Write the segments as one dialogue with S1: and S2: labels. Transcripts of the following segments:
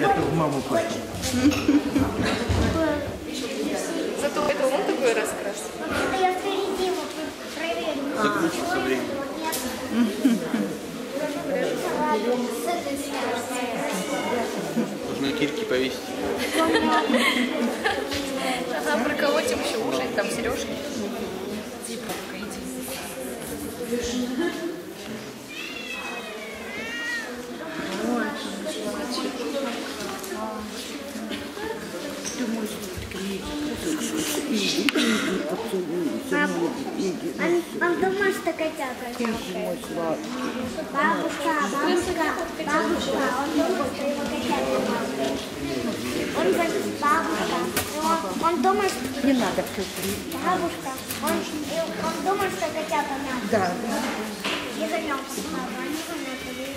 S1: Это в маму пошел.
S2: Зато это он такой раскрас.
S3: Это я впереди вот проверю. этой стороны.
S1: Нужно кирки повесить.
S2: Ага, проколоть им еще уши, там сережки.
S3: Он, он думает, что котята. Бабушка, бабушка, бабушка. Он думает, что его котята. Он говорит, бабушка. Он, он думает, что...
S4: Не надо все
S3: Бабушка. Он, он думает, что котята надо.
S4: Да.
S3: И занялся. А они заметили.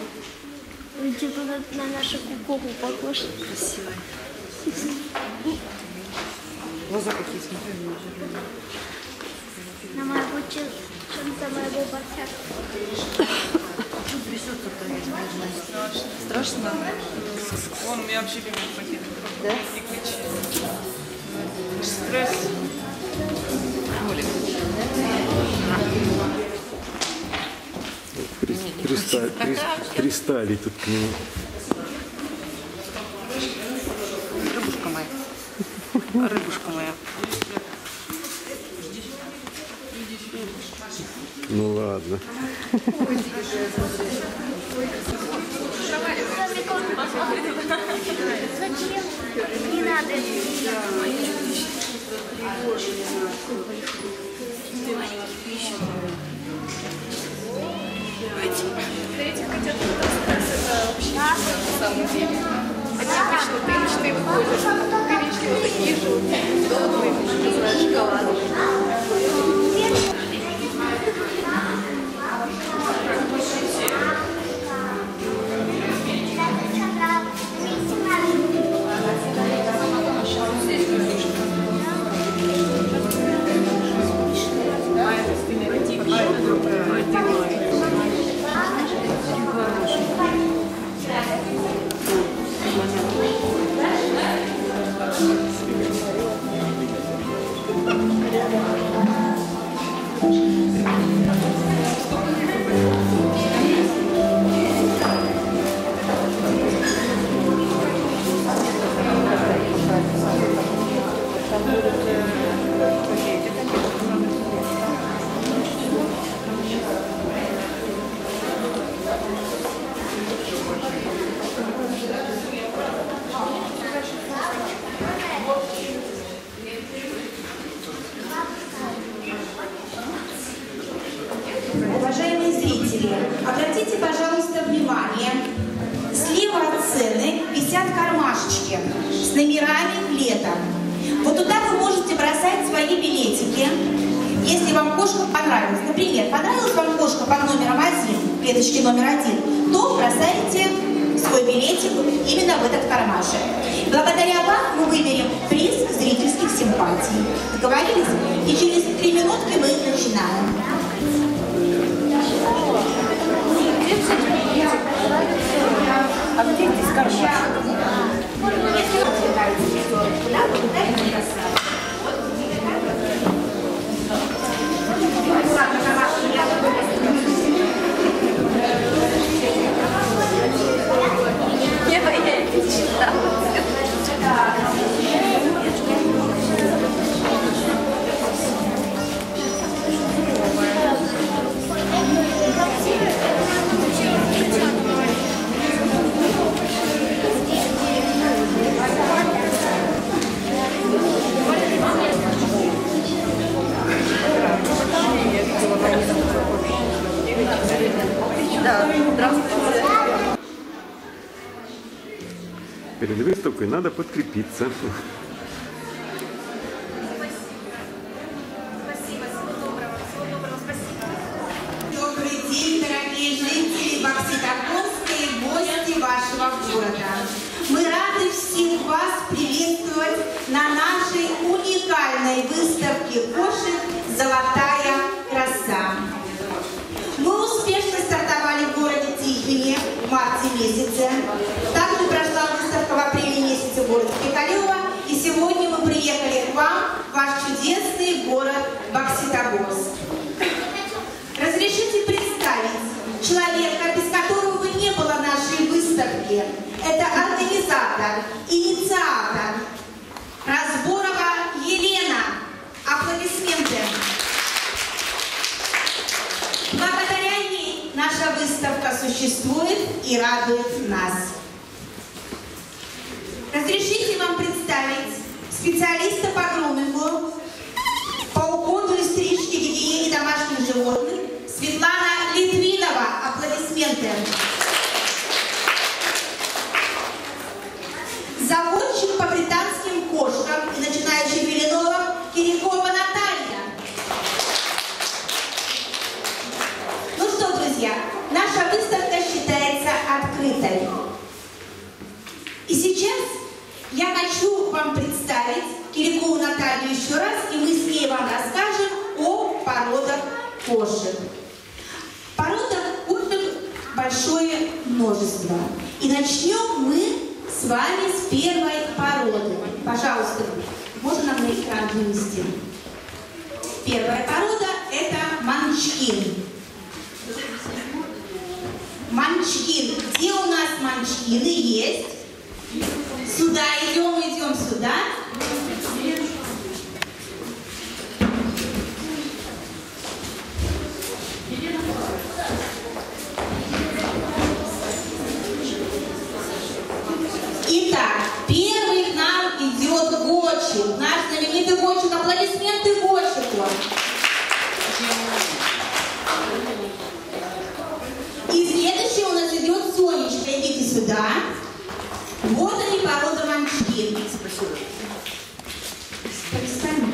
S3: типа на, на нашу кукуху похож.
S4: Глаза какие, смотри.
S3: На моего чем- чем-то моего борца.
S4: Знаю.
S5: Страшно? Вон, у меня вообще любит пакет.
S4: Да?
S5: И ключи. Стресс.
S1: При- Пристали тут к нему.
S4: Рыбушка моя. Рыбушка моя.
S1: Ну ладно.
S3: Зачем? Не надо.
S2: Для этих котят вообще на самом. Они обычно тынчатые выходят, тынчатые вот такие же, долгие, не.
S6: ありがとうございます。Кошка понравилась. Например, понравилась вам кошка под номером один, клеточки номер один, то бросаете свой билетик именно в этот кармашек. Благодаря вам мы выберем приз зрительских симпатий. Договорились? И через три минутки мы начинаем.
S4: А где здесь кармашек?
S6: Если вам нравится вот
S2: 是的。
S1: Перед выставкой надо подкрепиться.
S6: Добрый день, дорогие жители Бокситогорска и гости вашего города. Мы рады всех вас приветствовать на нашей уникальной выставке кошек «Золотая краса». Мы успешно стартовали в городе Тихвине в марте месяце. Также прошла выставка в апреле месяце в городе Пикалево. И сегодня мы приехали к вам, в ваш чудесный город Бокситогорск. Разрешите представить человека, без которого бы не было нашей выставки. Это организатор, инициатор Разборова Елена. Аплодисменты. Благодаря ей наша выставка существует и радует нас. Разрешите вам представить специалиста по грумингу, по уходу и стрижке гигиене домашних животных Светлана Литвинова. Аплодисменты. Заводчик по британским кошкам и начинающим веленорам Кирикова Наталья. Ну что, друзья, наша выставка считается открытой. И сейчас я хочу вам представить Кирикову Наталью еще раз, и мы с ней вам расскажем о породах кошек. Породах кошек большое множество. И начнем мы с вами с первой породы. Пожалуйста, можно нам на экран вынести? Первая порода – это манчкин. Манчкин. Где у нас манчкины есть? Сюда идем, идем сюда. Итак, первый к нам идет Гочик. Наш знаменитый Гочик. Аплодисменты Гочику. И следующий у нас идет Сонечка. Идите сюда. Вот они, порода манчкин. Перестань.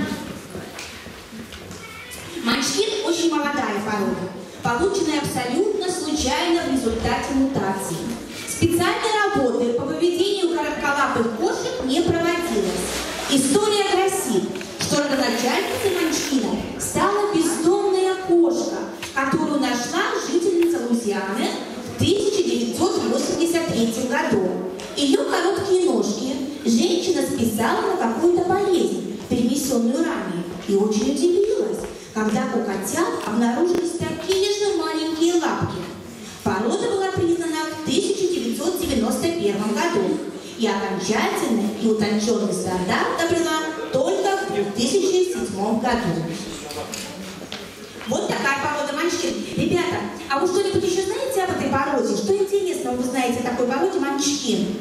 S6: Манчкин очень молодая порода, полученная абсолютно случайно в результате мутации. Специальной работы по поведению коротколапых кошек не проводилось. История гласит, что родоначальницей Манчкина стала бездомная кошка, которую нашла жительница Лузианы в 1983 году. Ее короткие ножки женщина списала на какую-то болезнь, перенесенную ранее, и очень удивилась, когда у котят обнаружились такие же маленькие лапки. Порода была признана в 1991 году и окончательный и утонченный стандарт обрела только в 2007 году. Вот такая порода манчкин. Ребята, а вы что-нибудь еще знаете об этой породе? Что интересного вы знаете о такой породе манчкин?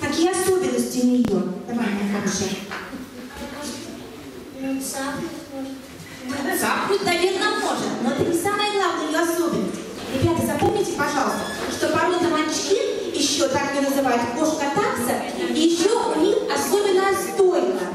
S6: Какие особенности у нее? Давай, моя хорошая. Цапнуть, наверное, может, но это не самое главное ее особенность. Ребята, запомните, пожалуйста, что порода манчкин, еще так не называют кошка такса, еще у них особенная стойка.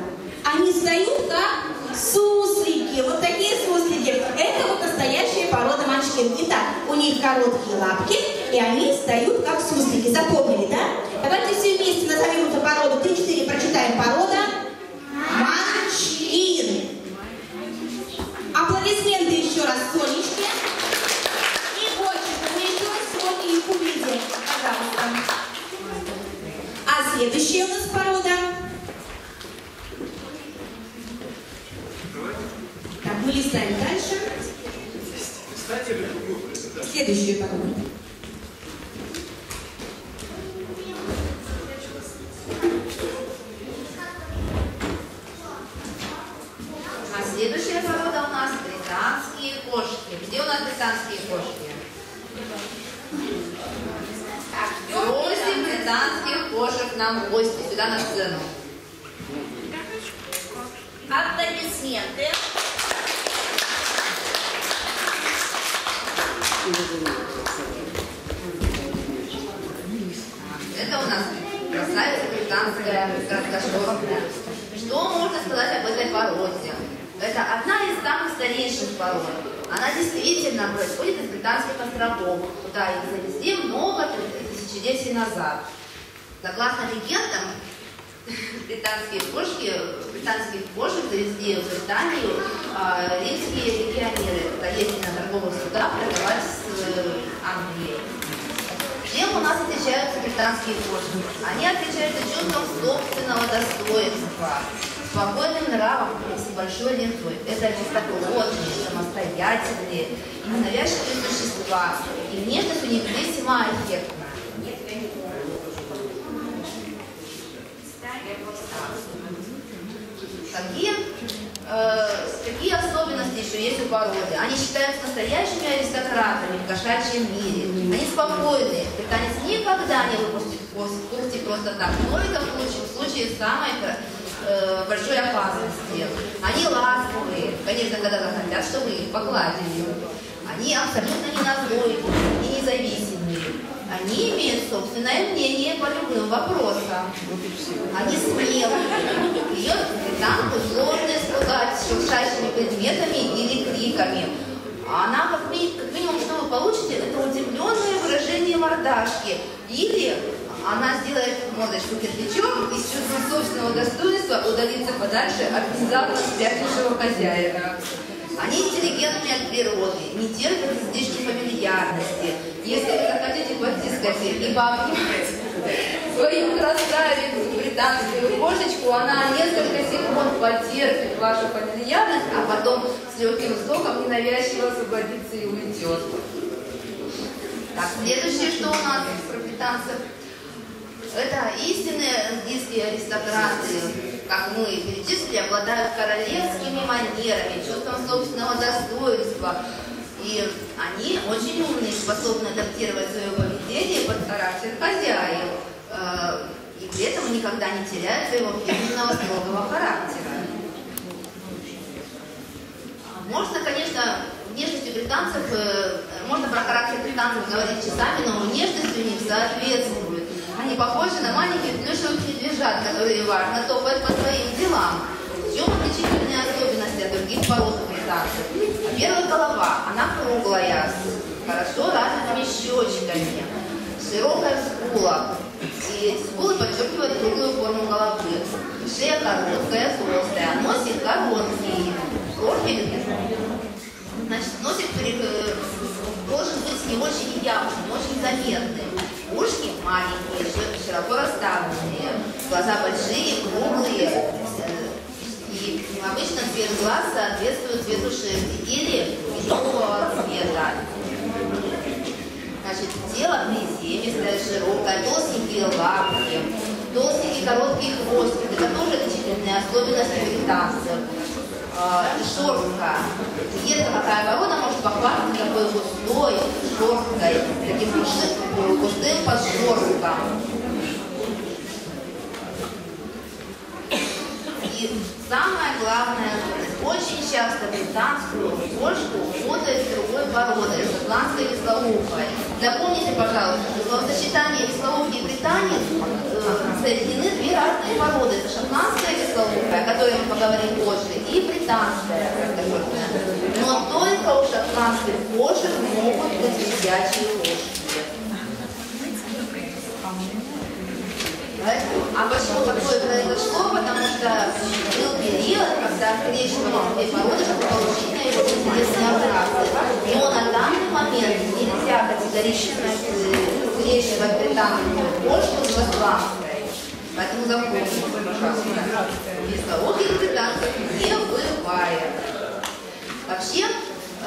S6: Они стоят как суслики, вот такие суслики. Это вот настоящая порода манчкин. Итак, у них короткие лапки, и они стоят как суслики. Запомнили, да? Давайте все вместе назовем эту породу. Три-четыре прочитаем. Порода манчкин. Аплодисменты еще раз, Сонечки. Кубиде. Пожалуйста. А следующая у нас порода. Так, мы листаем дальше. Следующую породу.
S7: А следующая порода у нас британские кошки. Где у нас британские кошки? Британских кошек нам в гости сюда на сцену.
S6: Аплодисменты.
S7: Это у нас красавица британская краткошерстная. Что можно сказать об этой породе? Это одна из самых старейших пород. Она действительно происходит из британских островов, куда их завезли много тысячелетий назад. Согласно легендам, британские кошки, британских кошек завезли в Британию а, римские легионеры, когда на торговых судах торговать с э, Англией. Чем у нас отличаются британские кошки? Они отличаются чувством собственного достоинства, спокойным нравом с большой лентой. Это чистоплотные, самостоятельные и ненавязчивые существа. И внешность у них весьма эффектна. Какие, э, какие особенности еще есть у породы? Они считаются настоящими аристократами в кошачьем мире. Они спокойные. Британец никогда не выпустит кости просто так. В случае, в случае самой э, большой опасности. Они ласковые. Конечно, когда захотят, чтобы их погладили. Они абсолютно не назойливые и независимые. Они имеют собственное мнение по любым вопросам. Они смелые. Ее британку сложно испугать шуршащими предметами или криками. А она, как, ми- как минимум, что вы получите, это удивленное выражение мордашки. Или она сделает мордочку кирпичом и с чувством собственного достоинства удалится подальше от внезапно спятившего хозяина. Они интеллигентны от природы, не терпят излишней фамильярности. Если вы захотите потискать и пообнимать свою красавицу, британскую кошечку, она несколько секунд потерпит вашу фамильярность, а потом с легким вздохом ненавязчиво освободится и уйдет. Так, следующее, что у нас про британцев? Это истинные английские аристократы, как мы перечислили, обладают королевскими манерами, чувством собственного достоинства. И они очень умные, способны адаптировать свое поведение под характер хозяев. Э, И при этом никогда не теряют своего фирменного строгого характера. Можно, конечно, внешностью британцев, э, можно про характер британцев говорить часами, но внешность у них соответствует. Они похожи на маленьких плюшевых медвежат, которые важно топают по своим делам. В чем отличительные особенности от других пород у британцев? Во-первых, голова. Она круглая, с хорошо развитыми щечками, широкая скула. И скулы подчеркивают круглую форму головы. Шея короткая, толстая, носик короткий, профиль Значит, носик э, должен быть не очень явным, не очень заметным. Ушки маленькие, ши- широко расставленные, глаза большие, круглые. э, И обычно цвет глаз соответствует цвету шерсти или бежевого цвета. Значит, тело приземистое, широкое, толстенькие лапки, толстенький короткий хвостик. Это тоже отличительные особенности британцев. А, шерстка. Редко какая порода может похвастаться такой густой шерсткой, таким густым, густым подшерстком. И самое главное, очень часто британскую кошку путают с другой породой, шотландской веслоухой. Запомните, пожалуйста, что словосочетание веслоухий и британский Британии э, соединены две разные породы. Это шотландская веслоухая, о которой мы поговорим позже, и британская картофельная. Но только у шотландской кошек могут быть сидячие кошки. А почему такое произошло? Потому что был период, когда скрещивали две породы, чтобы получить наиболее интересные окрасы. Но на данный момент нельзя категорично скрещивать британскую кошку с шотландской. Поэтому запомните, пожалуйста, весовых британцев не бывает. Вообще,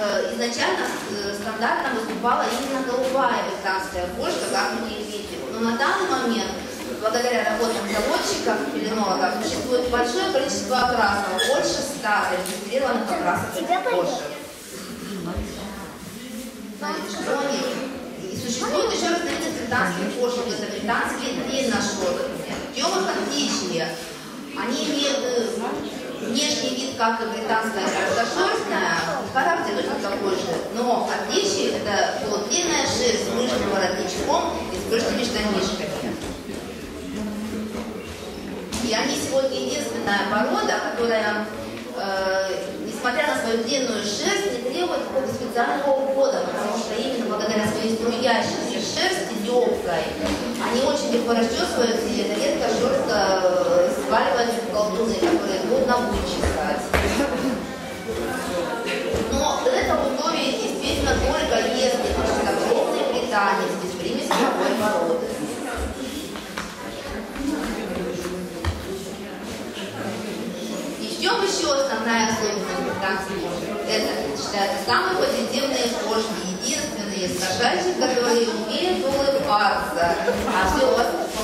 S7: э, изначально э, стандартно выступала именно голубая британская кошка, как мы видим. Но на данный момент благодаря работам заводчиков, пеленологов, существует большое количество окрасов, больше ста зарегистрированных окрасов кошек. И существует еще разновидность британских кошек, это британские чем их отличие? Они имеют э, внешний вид, как и британская короткошерстная, характер точно такой же, но отличие это полудлинная шерсть с пышным воротничком и с пышными штанишками. И они сегодня единственная порода, которая, э, несмотря на свою длинную шерсть, не требует какого-то специального ухода, потому что именно благодаря своей струящейся шерсти легкой, они очень легко расчесываются, и это редко жестко э, сваливаются в колтуны, которые трудно вычесать. Но это условие действительно только если чистокровный британец без примеси другой породы. Чем еще основная особенность британской? Это считается самые позитивные кошки, единственные кошачьих, которые умеют улыбаться. А все,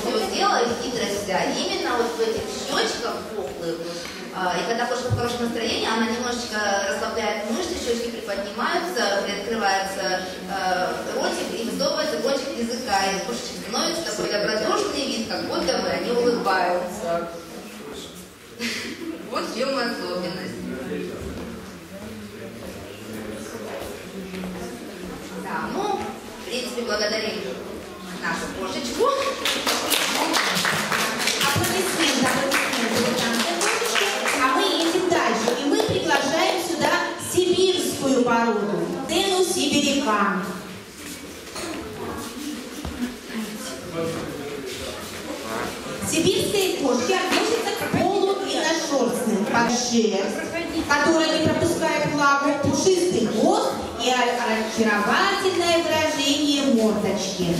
S7: все дело и хитрость вся именно вот в этих щечках пухлых. А, и когда кошка в хорошем настроении, она немножечко расслабляет мышцы, щечки приподнимаются, приоткрывается э, ротик и высовывается кончик языка. И кошечка становится такой добродушный вид, как будто бы они улыбаются. Вот в чем особенность. Да, ну, в принципе, благодарим нашу кошечку.
S6: Аплодисменты, аплодисменты. А мы едем дальше. И мы приглашаем сюда сибирскую породу. Дену сибиряка. Сибирские кошки к полудлинношерстным под шерсть, которая не пропускает влагу, пушистый хвост и очаровательное выражение мордочки.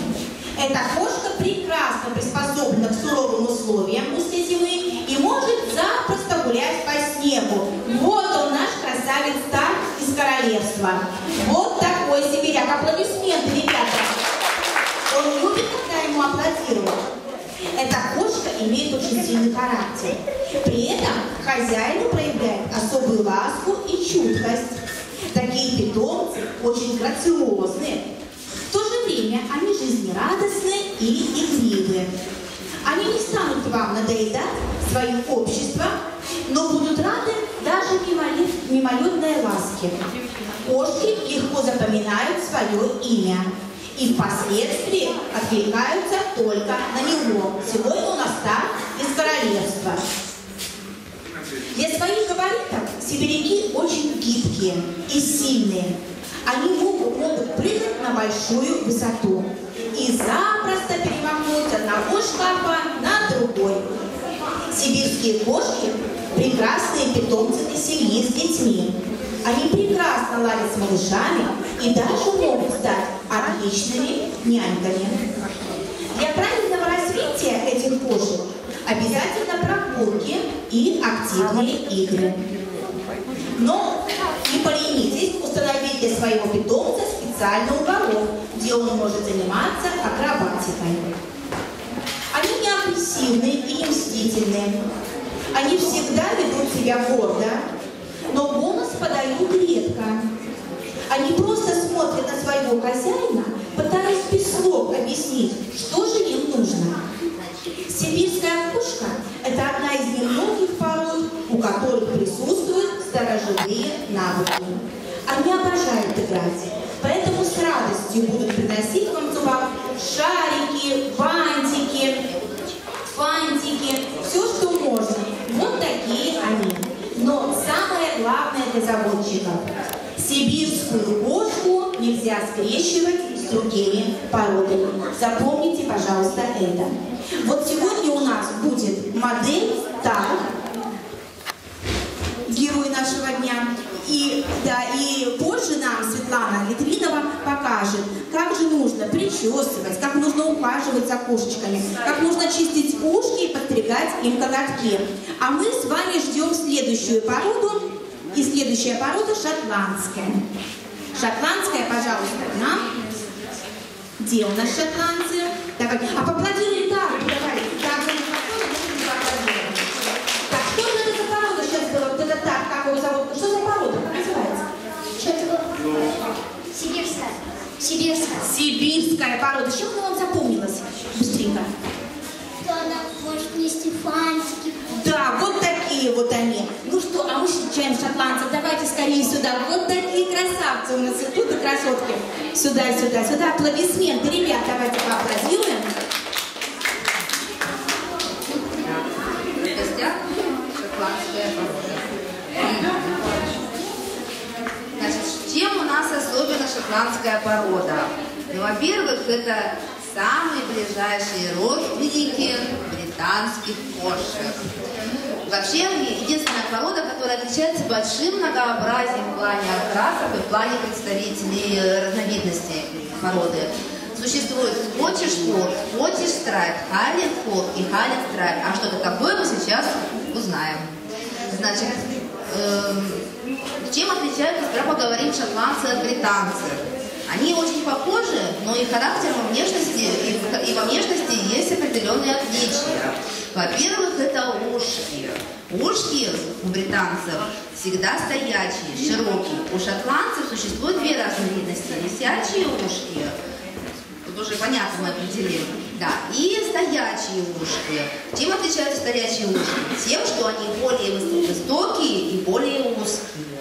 S6: Эта кошка прекрасно приспособлена к суровым условиям после зимы и может запросто гулять по снегу. Вот он наш красавец Стар из королевства. Вот такой сибиряк. Аплодисменты, ребята. Он любит, когда ему аплодируют. Эта кошка имеет очень сильный характер. При этом хозяину проявляет особую ласку и чуткость. Такие питомцы очень грациозны. В то же время они жизнерадостны и игривы. Они не станут вам надоедать своим обществом, но будут рады даже мимолетной ласке. Кошки легко запоминают свое имя и впоследствии откликаются только на него. Сегодня у нас так из королевства. Для своих габаритов сибиряки очень гибкие и сильные. Они могут, могут прыгать на большую высоту и запросто перемахнуть одного шкафа на другой. Сибирские кошки – прекрасные питомцы для семьи с детьми. Они прекрасно ладят с малышами и даже могут стать отличными няньками. Для правильного развития этих кошек обязательно прогулки и активные игры. Но не поленитесь установить для своего питомца специальный уголок, где он может заниматься акробатикой. Они не агрессивны и не мстительны. Они всегда ведут себя гордо, но голос подают редко. Они просто смотрят на своего хозяина, объяснить, что же им нужно. Сибирская кошка – это одна из немногих пород, у которых присутствуют сторожевые навыки. Они обожают играть, поэтому с радостью будут приносить вам зубам шарики, бантики, фантики, все, что можно. Вот такие они. Но самое главное для заводчиков – сибирскую кошку – нельзя скрещивать с другими породами. Запомните, пожалуйста, это. Вот сегодня у нас будет модель так, герой нашего дня. И, да, и позже нам Светлана Литвинова покажет, как же нужно причесывать, как нужно ухаживать за кошечками, как нужно чистить ушки и подстригать им коготки. А мы с вами ждем следующую породу. И следующая порода шотландская. Шотландская, пожалуйста, нам. Где у нас шотландцы? Давай. А поаплодируем так, давай. Так, поаплодируем. Так, что же это за порода сейчас была? Вот это так, как его зовут? Что за порода? Как называется?
S3: Сибирская. Сибирская.
S6: Сибирская порода. С чем она вам запомнилась? Быстренько.
S3: Что она может нести фантики.
S6: Да, вот такие вот они. Ну что, а мы встречаем шотландцев. Давайте скорее сюда. Вот такие красавцы у нас и тут и красотки. Сюда, сюда, сюда. Аплодисменты. Ребят, давайте поаплодируем.
S7: Значит, чем у нас особенно шотландская порода? Ну, во-первых, это самые ближайшие родственники британских кошек. Вообще, единственная порода, которая отличается большим многообразием в плане окрасов и в плане представителей э, разновидностей породы. Существует скотчиш фолд, скотчиш страйп, хайлет фолд и хайлет страйп. А что это такое, мы сейчас узнаем. Значит, эм, чем отличаются, сперва поговорим, шотландцы от британцев. Они очень похожи, но и характер во внешности, и и во внешности есть определенные отличия. Во-первых, это ушки. Ушки у британцев всегда стоячие, широкие. У шотландцев существует две разновидности. Висячие ушки, Тут уже понятно мы определили. Да, и стоячие ушки. Чем отличаются стоячие ушки? Тем, что они более выс- высокие и более узкие.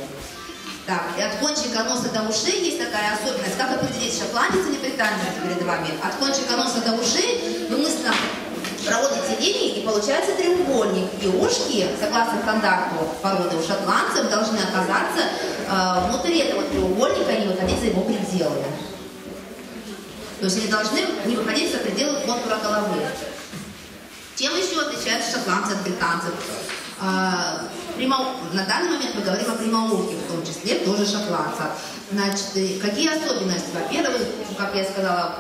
S7: Так, и от кончика носа до ушей есть такая особенность. Как определить, шотландец или британец перед вами? От кончика носа до ушей вы мысленно проводите линии, и получается треугольник. И ушки, согласно стандарту породы у шотландцев, должны оказаться э, внутри этого треугольника и не выходить за его пределы. То есть они должны не выходить за пределы контура головы. Чем еще отличаются шотландцы от британцев? А, прямо- На данный момент мы говорим о прямоухе, в том числе тоже шотландцев. Значит, какие особенности? Во-первых, как я сказала,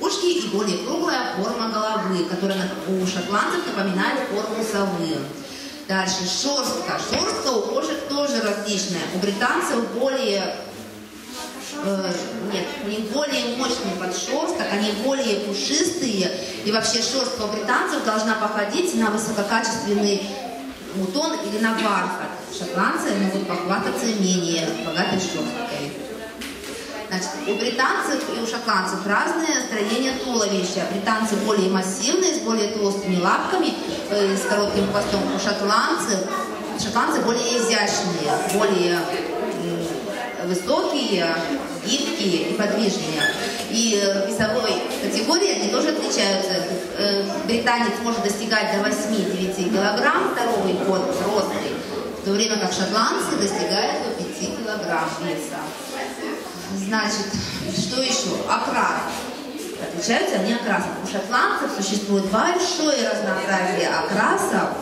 S7: ушки и более круглая форма головы, которая у шотландцев напоминает форму совы. Дальше шерстка. Шерстка у кошек тоже различная. У британцев более Э, нет, не более мощные подшерсток, они более пушистые. И вообще шерстка у британцев должна походить на высококачественный мутон или на бархат. Шотландцы могут похвастаться менее богатой шерсткой. Значит, у британцев и у шотландцев разное строение туловища. Британцы более массивные, с более толстыми лапками, э, с коротким хвостом. У шотландцев, шотландцы более изящные, более м, высокие, гибкие и подвижные. И э, весовой категории они тоже отличаются. Э, Британец может достигать до 8-9 килограмм, здоровый кот взрослый, в то время как шотландцы достигают до 5 килограмм веса. Значит, что еще? Окрас. Отличаются они окрасом. У шотландцев существует большое разнообразие окрасов,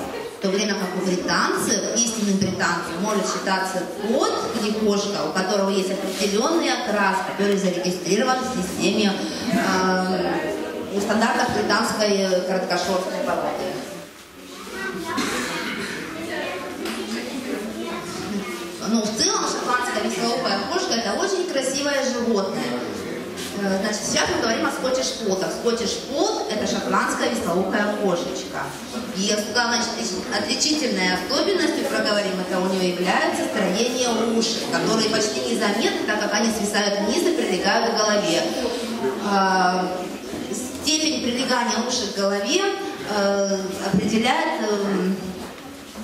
S7: то время как у британцев, истинным британцем, может считаться кот или кошка, у которого есть определенный окрас, который зарегистрирован в системе э, стандартов британской короткошерстной породы. Ну, в целом, шотландская веслоухая кошка – это очень красивое животное. Э, Значит, сейчас мы говорим о скотиш-флотах. Скотиш-флот – это шотландская веслоухая кошечка. И главной отличительной особенностью, проговорим это, у нее является строение ушей, которые почти незаметны, так как они свисают вниз и прилегают к голове. А, Степень прилегания ушей к голове э, определяет эм,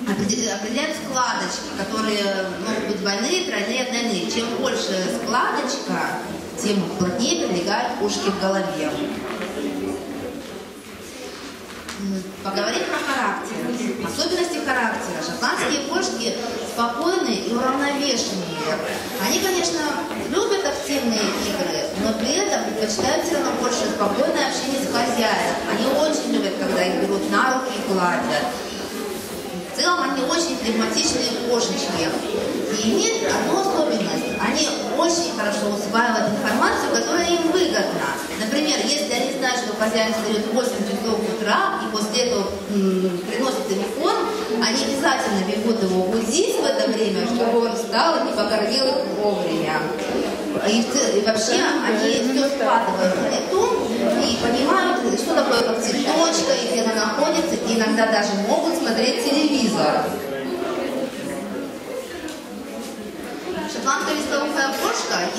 S7: определ- определяют складочки, которые могут быть двойные, тройные, однойные. Чем больше складочка, тем плотнее прилегают ушки к голове. Поговорим про характер. Особенности характера. Шотландские кошки спокойные и уравновешенные. Они, конечно, любят активные игры, но при этом предпочитают все равно больше спокойное общение с хозяином. Они очень любят, когда их берут на руки и гладят. В целом они очень флегматичные кошечки. И имеют одну особенность. Они очень хорошо усваивают информацию, которая им выгодна. Например, если они знают, что хозяин встает в 8 часов утра и после этого приносит телефон, они обязательно бегут его будить в это время, чтобы он встал и покормил их вовремя. И, и вообще они все складывают на лету и понимают, что такое как цветочка, где она находится, и иногда даже могут смотреть телевизор. Шотландская листовая кошка,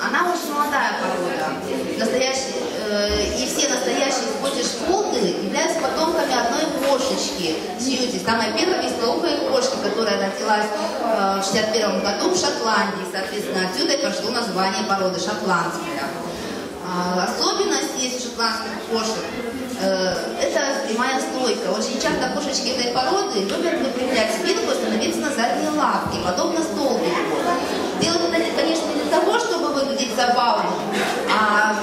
S7: она очень молодая порода. Настоящие, э, и все настоящие скотиш фолды являются потомками одной кошечки, Сьюзи, самой первой веслоухой кошки, которая родилась э, в 61 году в Шотландии. Соответственно, отсюда и пошло название породы шотландская. А, Особенность есть у шотландских кошек. Э, Это прямая стойка. Очень часто кошечки этой породы любят выпрямлять спинку и становиться на задние лапки, подобно столбику. Делают это, конечно, не для того, чтобы выглядеть забавно, а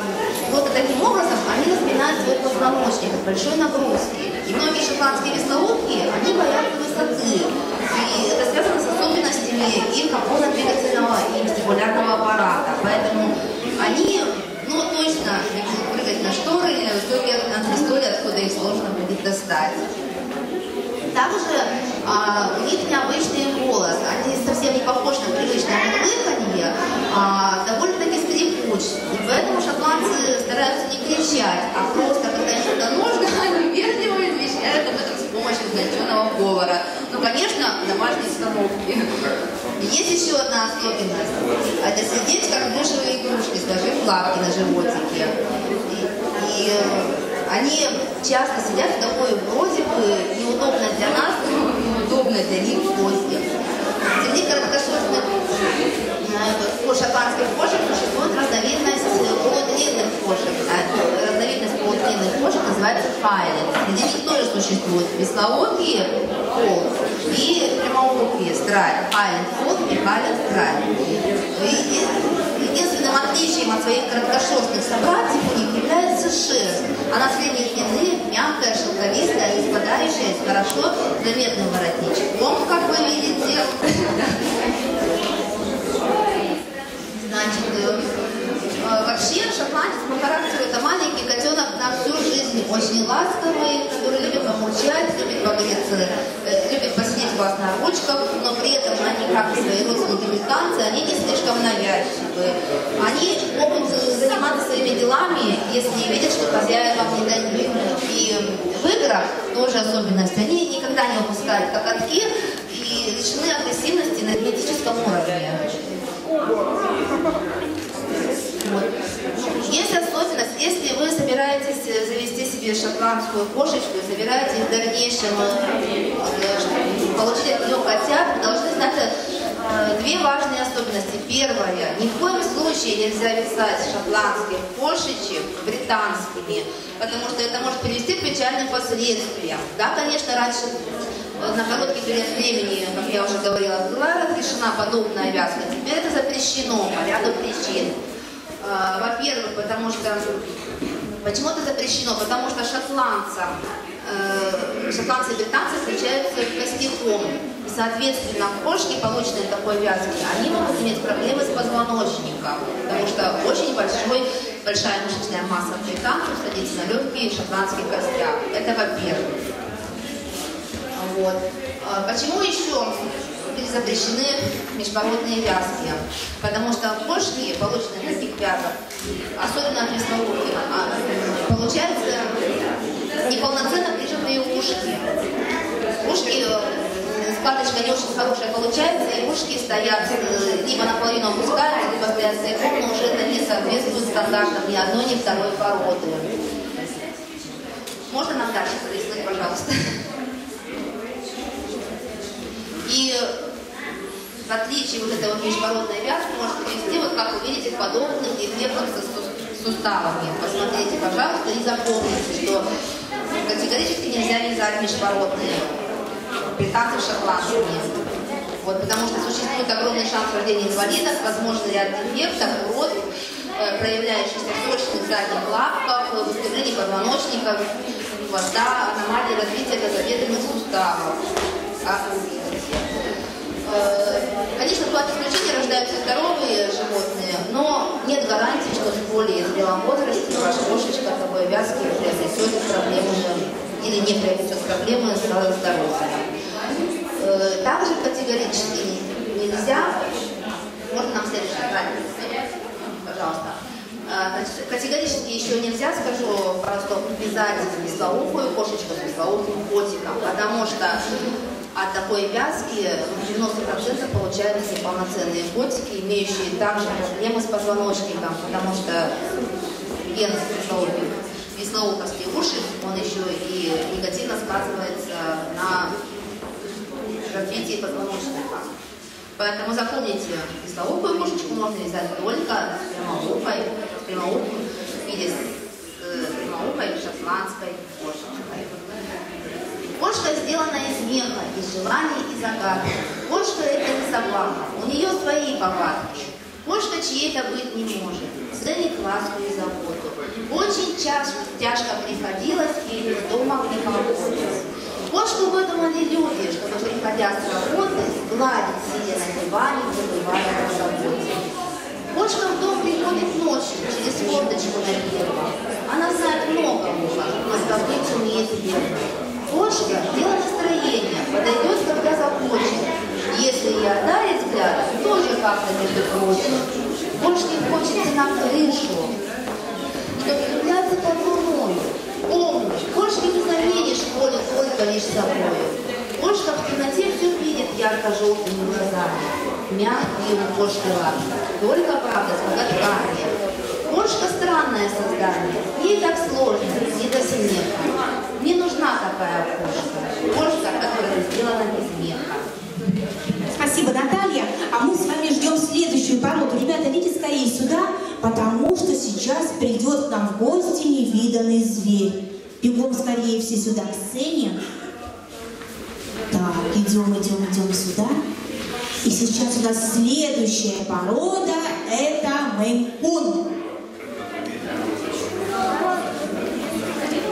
S7: вот таким образом они разминают свой позвоночник от большой нагрузки. И многие шотландские веслоухи, они боятся высоты. И это связано с особенностями их опорно-двигательного и вестибулярного аппарата. Поэтому они ну, точно не будут прыгать на шторы или на высокие антрестоле, откуда их сложно достать. Также а, у них необычный голос. Они совсем не похожи на привычное мурлыканье, а довольно-таки скрипуч. И поэтому шотландцы стараются не кричать, а просто, когда им что-то нужно, они вежливо извещают об этом с помощью значенного говора. Ну, конечно, в домашней установке. Есть еще одна особенность. Это сидеть как плюшевые игрушки, сложив лапки на животике. И, и, э, они часто сидят в такой вроде бы неудобной для нас, но неудобной для них позе. Среди короткошерстных э, шотландских кошек существует разновидность полудлинных кошек. А разновидность полудлинных кошек называется файлинг. Среди них тоже существуют веслоокие пол и прямоокие страйк. Файлинг пол и файлинг страйк. Единственным отличием от своих короткошерстных собратьев у них является шерсть. Она средней длины, мягкая, шелковистая, не спадающая, с хорошо заметным воротничком, как вы видите. Значит, э, э, вообще шотландец по характеру это маленький котенок на всю жизнь, очень ласковый, который любит помурчать, любит погреться, э, любит посидеть у вас на ручках, но при этом они, как и свои родственники британцы, они не слишком навязчивые. Они могут заниматься своими делами, если видят, что хозяин вам не дают. И в играх тоже особенность. Они никогда не упускают коготки и лишены агрессивности на генетическом уровне. Вот. Есть особенность, если вы собираетесь завести себе шотландскую кошечку и собираетесь в дальнейшем э, получить от нее котят, вы должны знать две важные особенности. Первое, ни в коем случае нельзя вязать шотландских кошечек британскими, потому что это может привести к печальным последствиям. Да, конечно, раньше э, на короткий период времени, как я уже говорила, была разрешена подобная вязка. Теперь это запрещено по ряду причин. Э, Во-первых, потому что... Почему это запрещено? Потому что шотландцам, э, шотландцы и британцы встречаются костяком. И, соответственно, кошки, полученные такой вязки, они могут иметь проблемы с позвоночником, потому что очень большой, большая мышечная масса британцев садится на легкий шотландский костяк. Это во-первых. Вот. А Почему еще запрещены межпородные вязки? Потому что кошки, полученные от таких вязок, особенно от веслоухих, а, получается неполноценно ушки. Ушки, э, складочка не очень хорошая получается, и ушки стоят э, либо наполовину опускаются, либо стоят целиком, но уже это не соответствует стандартам ни одной, ни второй породы. Можно нам дальше пролистнуть, пожалуйста? И в отличие вот этой вот межпородной вязки может привести, вот как вы видите, к подобным эффектам со су- суставами. Посмотрите, пожалуйста, и запомните, что категорически нельзя вязать межпородные британцев шотландцами. Вот, потому что существует огромный шанс рождения инвалидов, возможный ряд дефектов, урод э, проявляющихся в сочных задних лапках, в искривлении позвоночника, хвоста, аномалии развития тазобедренных суставов. Э, Конечно, бывают исключения, рождаются здоровые животные, но нет гарантии, что в более зрелом возрасте ваша кошечка такой вязки приобретет проблемы или не приобретет проблемы с здоровьем. Э, Также категорически нельзя, можно нам следующий слайд, пожалуйста. Э, Категорически еще нельзя, скажу просто, вязать веслоухую кошечку с веслоухим котиком, потому что от такой вязки 90% получаются неполноценные котики, имеющие также проблемы с позвоночником, потому что ген веслоухих, веслоуховские уши, он еще и негативно сказывается на развитии позвоночника. Поэтому запомните, веслоухую кошечку можно вязать только прямоухой, прямоухой или э, прямоухой шотландской кошечкой. Кошка сделана из меха, из желаний и загадок. Кошка это не собака, у нее свои повадки. Кошка чьей-то быть не может, ценит ласку и заботу. Очень часто тяжко приходилось ей дома в неполадке. Кошку выдумали люди, чтобы, приходя с работы, гладить, сидя на диване, забывая о заботе. Кошка в дом приходит ночью, через форточку на первом. Она знает много муха, мозговыть умеет верно. Кошка – дело настроения, подойдет, когда захочет. Если и отдарит взгляд, тоже как-то между прочим. Кошке хочется на крышу, чтобы влюбляться под луной. Помни, кошки не заменишь волю только лишь собой. Кошка в темноте все видит ярко-желтыми глазами. Мягкие у кошки лапы, только правда с ноготками. Кошка странное создание, ей так сложно, не до смеха. Нужна такая кошка. Кошка, которая сделана из меха.
S6: Спасибо, Наталья. А мы с вами ждем следующую породу. Ребята, идите скорее сюда, потому что сейчас придет к нам в гости невиданный зверь. Бегом скорее все сюда к сцене. Так, идем, идем, идем сюда. И сейчас у нас следующая порода – это мейн-кун.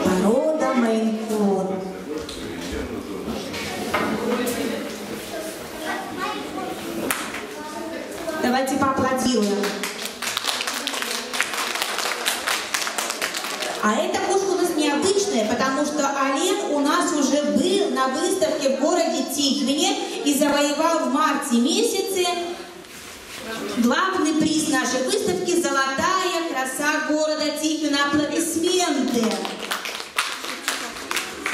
S6: Порода мейн-кун. Давайте поаплодируем. А эта кошка у нас необычная, потому что Олег у нас уже был на выставке в городе Тихвине и завоевал в марте месяце главный приз нашей выставки «Золотая краса города Тихвина». Аплодисменты!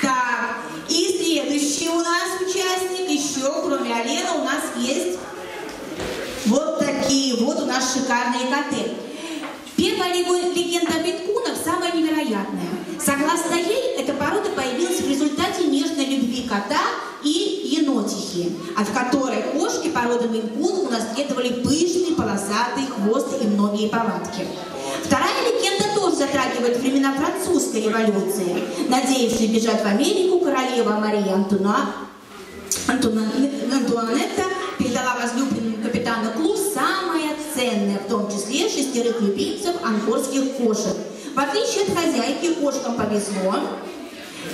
S6: Так, и следующий у нас участник, еще кроме Олега у нас есть вот такие вот у нас шикарные коты. Первая легенда о петкунах самая невероятная. Согласно ей, эта порода появилась в результате нежной любви кота и енотихи, от которой кошки породы мейн-кун унаследовали пышный полосатый хвост и многие повадки. Вторая легенда тоже затрагивает времена французской революции. Надеявшись бежать в Америку, королева Мария Антуна, Антуна, Антуанетта передала возлюбленному Клу самое ценное, в том числе шестерых любимцев ангорских кошек. В отличие от хозяйки, кошкам повезло,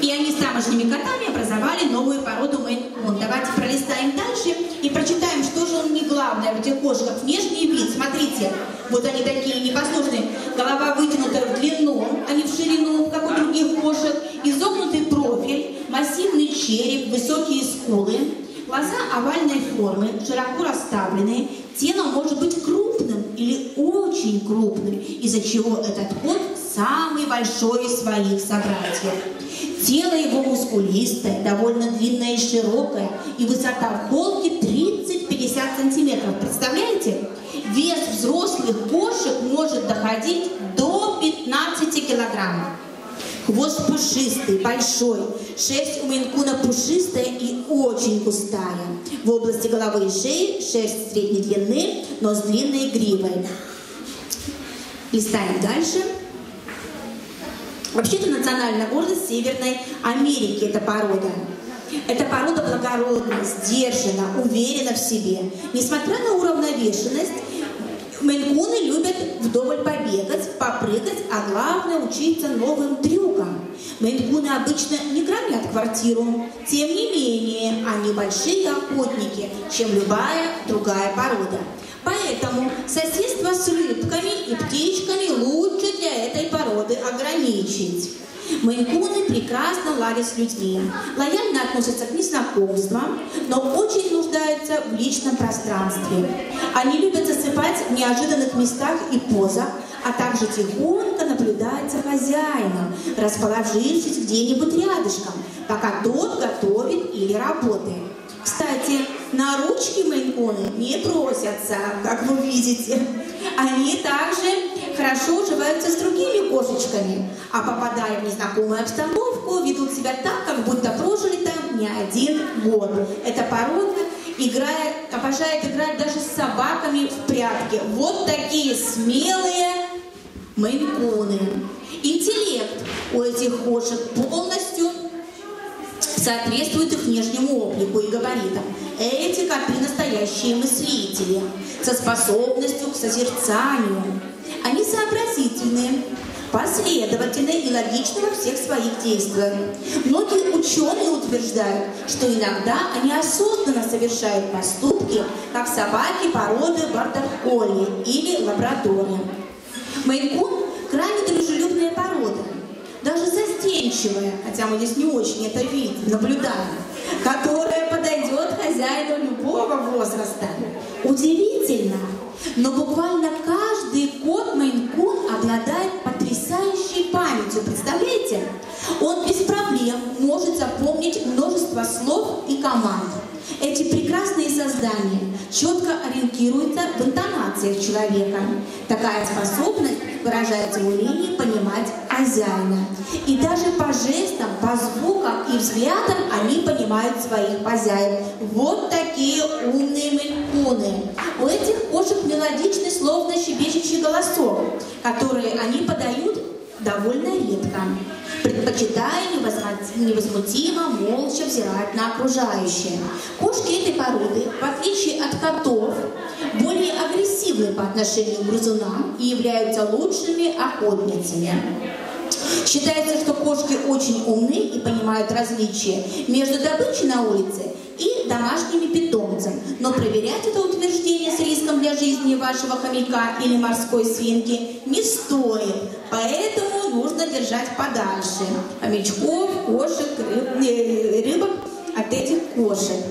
S6: и они с тамошними котами образовали новую породу мейн-кун. Давайте пролистаем дальше и прочитаем, что же он не главное в этих кошках. Внешний вид, смотрите, вот они такие непослушные. Голова вытянута в длину, а не в ширину, как у других кошек. Изогнутый профиль, массивный череп, высокие скулы. Глаза овальной формы, широко расставленные. Тело может быть крупным или очень крупным, из-за чего этот кот самый большой из своих собратьев. Тело его мускулистое, довольно длинное и широкое, и высота в холке 30-50 сантиметров. Представляете? Вес взрослых кошек может доходить до 15 килограммов. Хвост пушистый, большой. Шерсть у мейнкуна пушистая и очень густая. В области головы и шеи шерсть средней длины, но с длинной гривой. Листаем дальше. Вообще-то национальная гордость Северной Америки эта порода. Эта порода благородна, сдержана, уверена в себе. Несмотря на уравновешенность, Мейнкуны любят вдоволь побегать, попрыгать, а главное учиться новым трюкам. Мейнкуны обычно не громят квартиру. Тем не менее, они большие охотники, чем любая другая порода. Поэтому соседство с рыбками и птичками лучше для этой породы ограничить. Мейнкуны прекрасно ладят с людьми, лояльно относятся к незнакомствам, но очень нуждаются в личном пространстве. Они любят засыпать в неожиданных местах и позах, а также тихонько наблюдать за хозяином, расположившись где-нибудь рядышком, пока тот готовит или работает. Кстати, на ручки мейнкуны не просятся, как вы видите. Они также хорошо уживаются с другими кошечками, а попадая в незнакомую обстановку, ведут себя так, как будто прожили там не один год. Эта порода играет, обожает играть даже с собаками в прятки. Вот такие смелые мейнкуны. Интеллект у этих кошек полностью соответствует их внешнему облику и габаритам. Эти коты настоящие мыслители, со способностью к созерцанию. Они сообразительные, последовательны и логичны во всех своих действиях. Многие ученые утверждают, что иногда они осознанно совершают поступки, как собаки породы бордер-колли или лабрадоры. Мейнкун – крайне дружелюбная порода, даже застенчивая, хотя мы здесь не очень это видим, наблюдаем, которая подойдет хозяину любого возраста. Удивительно, но буквально каждый кот Мейнкун обладает потрясающей памятью. Представляете? Он без проблем может запомнить множество слов и команд. Прекрасные создания четко ориентируются в интонациях человека. Такая способность выражается в понимать хозяина. И даже по жестам, по звукам и взглядам они понимают своих хозяев. Вот такие умные мелькуны. У этих кошек мелодичный, словно щебечущий голосок, который они подают довольно редко, предпочитая невозмутимо, молча взирать на окружающее. Кошки этой породы, в отличие от котов, более агрессивны по отношению к грызунам и являются лучшими охотницами. Считается, что кошки очень умны и понимают различия между добычей на улице и домашними питомцем. Но проверять это утверждение с риском для жизни вашего хомяка или морской свинки не стоит. Поэтому нужно держать подальше хомячков, кошек, рыб, э, рыбок от этих кошек.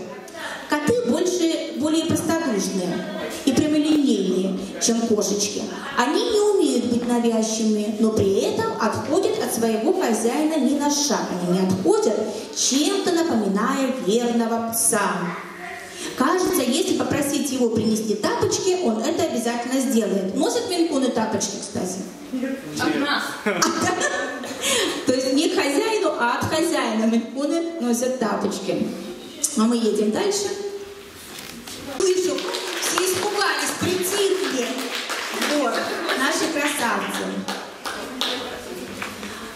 S6: Коты больше, более простодушные и прямолинейные, чем кошечки. Они не умеют быть навязчивыми, но при этом отходят от своего хозяина ни на шаг. Они не отходят, чем-то напоминая верного пса. Кажется, если попросить его принести тапочки, он это обязательно сделает. Носят минкуны тапочки, кстати?
S2: От нас.
S6: То есть не к хозяину, а от хозяина минкуны носят тапочки. А мы едем дальше. Слышу, все испугались, притихли. Вот, наши красавцы.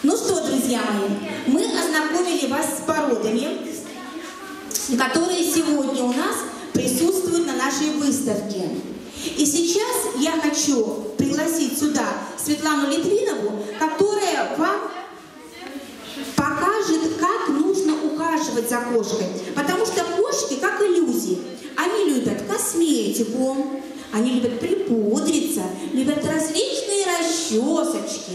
S6: Ну что, друзья мои, мы ознакомили вас с породами, которые сегодня у нас присутствуют на нашей выставке. И сейчас я хочу пригласить сюда Светлану Литвинову, которая вам покажет, как нужно ухаживать за кошкой. Потому что кошки, как и люди, они любят косметику, они любят припудриться, любят различные расчесочки.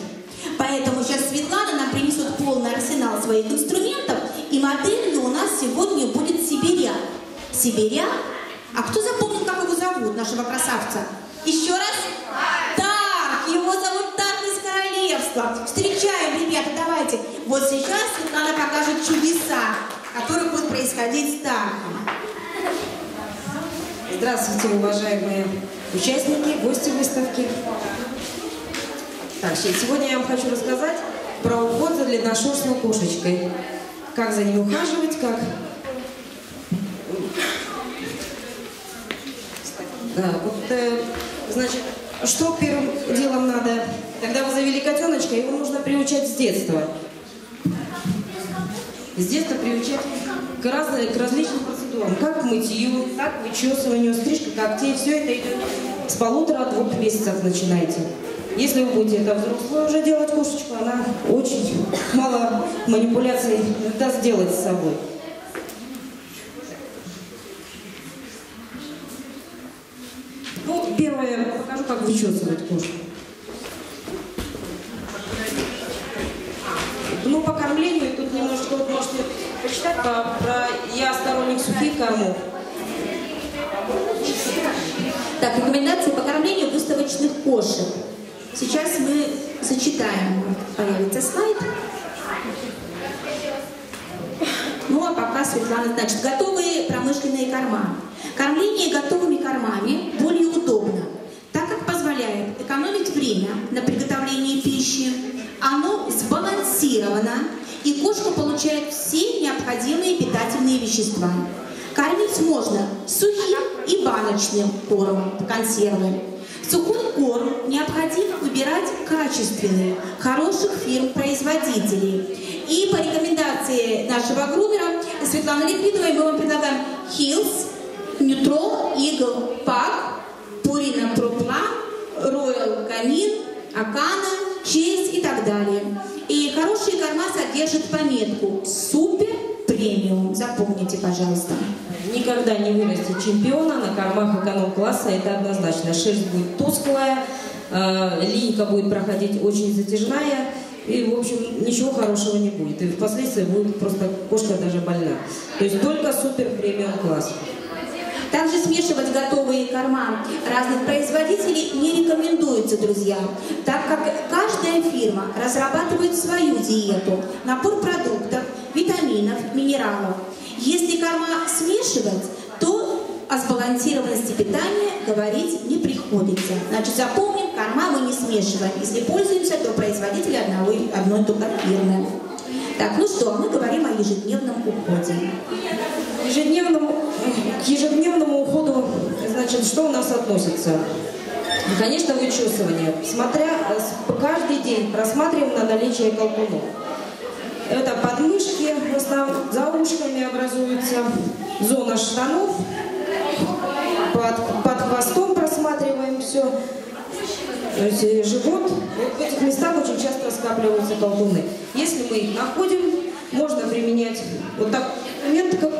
S6: Поэтому сейчас Светлана нам принесет полный арсенал своих инструментов, и моделью у нас сегодня будет сибиряк. Сибиряк? А кто запомнил, как его зовут, нашего красавца? Еще раз? Тарк! Его зовут Тарк королевства. Встречаем, ребята, давайте. Вот сейчас Светлана покажет чудеса, которые будут происходить Тарком.
S4: Здравствуйте, уважаемые участники, гости выставки. Так, сегодня я вам хочу рассказать про уход за длинношерстной кошечкой. Как за ней ухаживать, как... Да, вот, э, значит, что первым делом надо, когда вы завели котеночка, его нужно приучать с детства. С детства приучать к, разной, к различным процедурам, как к мытью, как к вычесыванию, стрижка когтей, все это идет с полутора-двух месяцев начинайте. Если вы будете это взрослую уже делать кошечку, она очень мало манипуляций даст сделать с собой. Ну, первое, покажу, как вычесывать кошку. Почитать про, про я сторонник сухих кормов.
S6: Так, рекомендации по кормлению выставочных кошек. Сейчас мы зачитаем. Появится слайд. Ну а пока Светлана, значит, готовые промышленные корма. Кормление готовыми кормами более удобно, так как позволяет экономить время на приготовлении пищи. Оно сбалансировано, и кошка получает все необходимые питательные вещества. Кормить можно сухим и баночным кормом, консервы. Сухой корм необходимо выбирать качественный, хороших фирм-производителей. И по рекомендации нашего грумера Светланы Ликвидовой мы вам предлагаем Hills, Neutral, Eagle, Pack, Purina Plan, Royal Canin, Акана, Честь и так далее. И хорошие корма содержат пометку «Супер премиум». Запомните, пожалуйста.
S4: Никогда не вырастет чемпиона на кормах эконом-класса, это однозначно. Шерсть будет тусклая, э, линька будет проходить очень затяжная, и, в общем, ничего хорошего не будет. И впоследствии будет просто кошка даже больна. То есть только супер премиум класс.
S6: Также смешивать готовые корма разных производителей не рекомендуется, друзья, так как каждая фирма разрабатывает свою диету, набор продуктов, витаминов, минералов. Если корма смешивать, то о сбалансированности питания говорить не приходится. Значит, запомним, корма мы не смешиваем. Если пользуемся, то производитель одного, одной только фирмы. Так, ну что, мы говорим о ежедневном уходе.
S4: Ежедневному, к ежедневному уходу, значит, что у нас относится? Ну, Конечно, вычесывание. Смотря э, каждый день просматриваем на наличие колтунов. Это подмышки, в основном за ушками образуется зона штанов, под, под хвостом просматриваем все. То есть э, живот, вот в этих местах очень часто скапливаются колтуны. Если мы их находим, можно применять вот так момент, как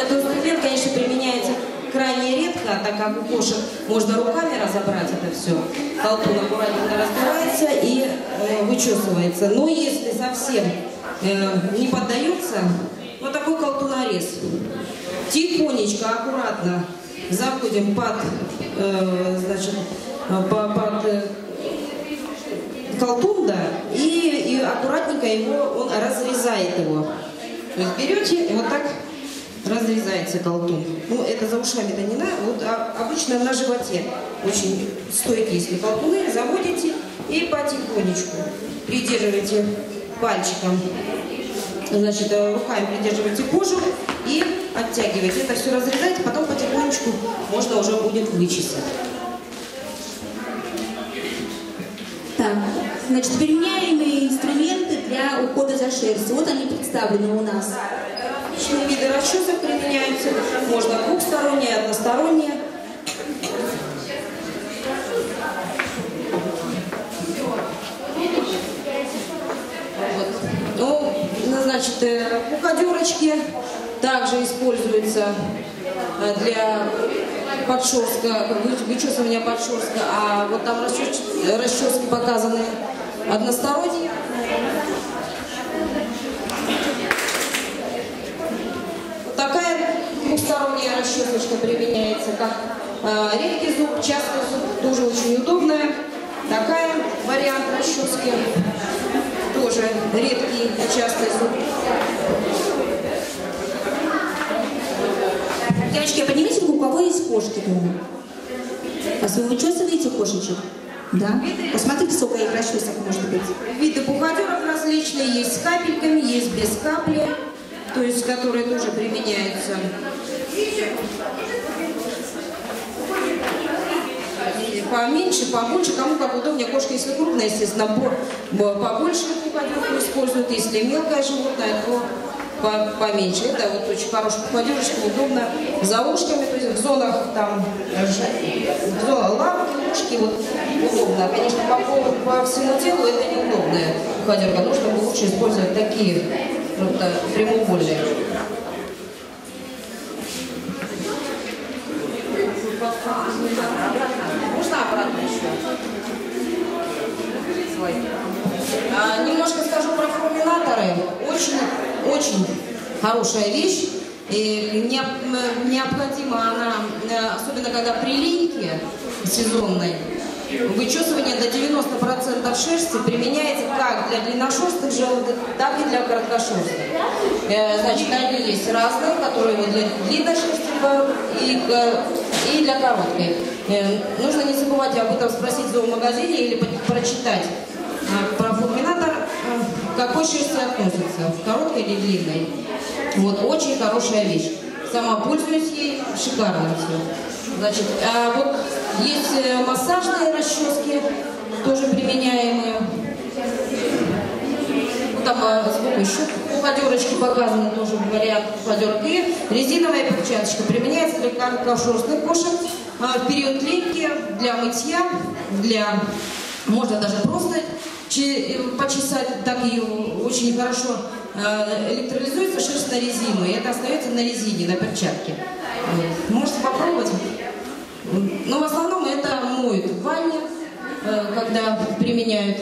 S4: Этот инструмент, конечно, применяется крайне редко, так как у кошек можно руками разобрать это все. Колтун аккуратненько разбивается и э, вычесывается. Но если совсем э, не поддается, вот такой колтунорез. Тихонечко, аккуратно заходим под, э, значит, э, по- под э, колтун, да, и, и аккуратненько его, он разрезает его. То есть берете вот так разрезается колтун. Ну, это за ушами-то не надо. Вот а- обычно на животе очень стойкие, если колтуны, заводите и потихонечку придерживаете пальчиком, значит, э, руками придерживаете кожу и оттягиваете. Это все разрезаете, потом потихонечку можно уже будет вычесать.
S6: Так, значит, применяемые инструменты для ухода за шерстью. Вот они представлены у нас.
S4: Различные виды расчесок применяются. Можно двухсторонние, односторонние. Вот. Ну, значит, э, кукодерочки также используются э, для подшерстка, вы- вычесывания подшерстка, а вот там расчес- расчески показаны односторонние. Вот такая расчесочка применяется, как э, редкий зуб, частый зуб, тоже очень удобная. Такая вариант расчески, тоже редкий и частый зуб.
S6: Девочки, а поднимите у кого есть кошки дома? А вы вычесываете кошечек? Да? Посмотрите, сколько их расчесок может быть.
S4: Виды бухгалтеров различные, есть с капельками, есть без капли, то есть которые тоже применяются. поменьше, побольше, кому как удобнее. Кошка, если крупная, естественно, бо- побольше кукадерку используют. Если мелкое животное, то по- поменьше. Это вот очень хорошая кукадерочка, удобно за ушками, то есть в зонах там, э, в зонах лапки, ушки, вот удобно. Конечно, по, по всему телу это неудобная кукадерка. Нужно лучше использовать такие э, прямоугольные. Можно обратно еще? Свой. А, немножко скажу про форминаторы. Очень, очень хорошая вещь. И необходима она, э, особенно когда при линьке сезонной, вычесывание до 90% шерсти применяется как для длинношерстных животных, так и для короткошерстных. Э, Значит, они есть разные, которые для бывают и, э, для короткой. Э, Нужно не забывать об этом спросить в зоомагазине или прочитать а, про фурминатор, какой шерсти относится, в короткой или длинной. Вот, очень хорошая вещь. Сама пользуюсь ей, шикарно все. Значит, а вот есть э, массажные расчески, тоже применяемые. Ну, Там а, сколько еще кукадерочки показаны, тоже вариант кукадерок. И резиновая перчаточка применяется для короткошерстных кошек а, в период линьки, для мытья, для можно даже просто э, почесать, так ее очень хорошо э, электролизуется шерсть на резину, и это остается на резине, на перчатке. Можете попробовать. Но в основном это моют в ванне, э, когда применяют.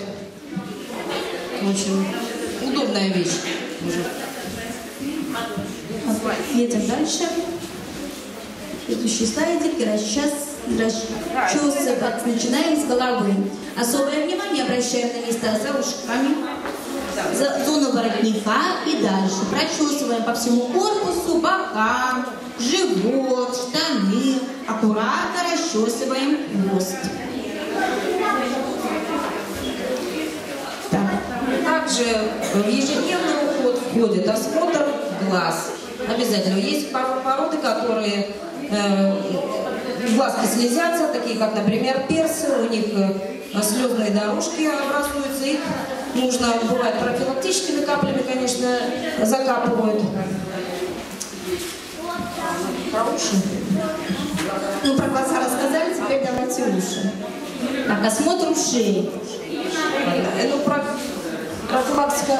S4: Очень удобная вещь.
S8: Едем дальше. Следующий слайдик. Расчас, расчесывать. Начинаем с головы. Особое внимание обращаем на места за ушками, зону воротника и дальше. Прочесываем по всему корпусу, бока, живот, штаны. Аккуратно расчесываем хвост.
S4: Также в ежедневный уход входит осмотр глаз. Обязательно. Есть пор- породы, которые э, глазки слезятся, такие как, например, персы, у них э, слезные дорожки образуются, их нужно, бывает, профилактическими каплями, конечно, закапывают. Про уши.
S8: Ну, про глаза рассказали, теперь давайте уши. Так, осмотр ушей.
S4: Ладно, Ну, про профилактика.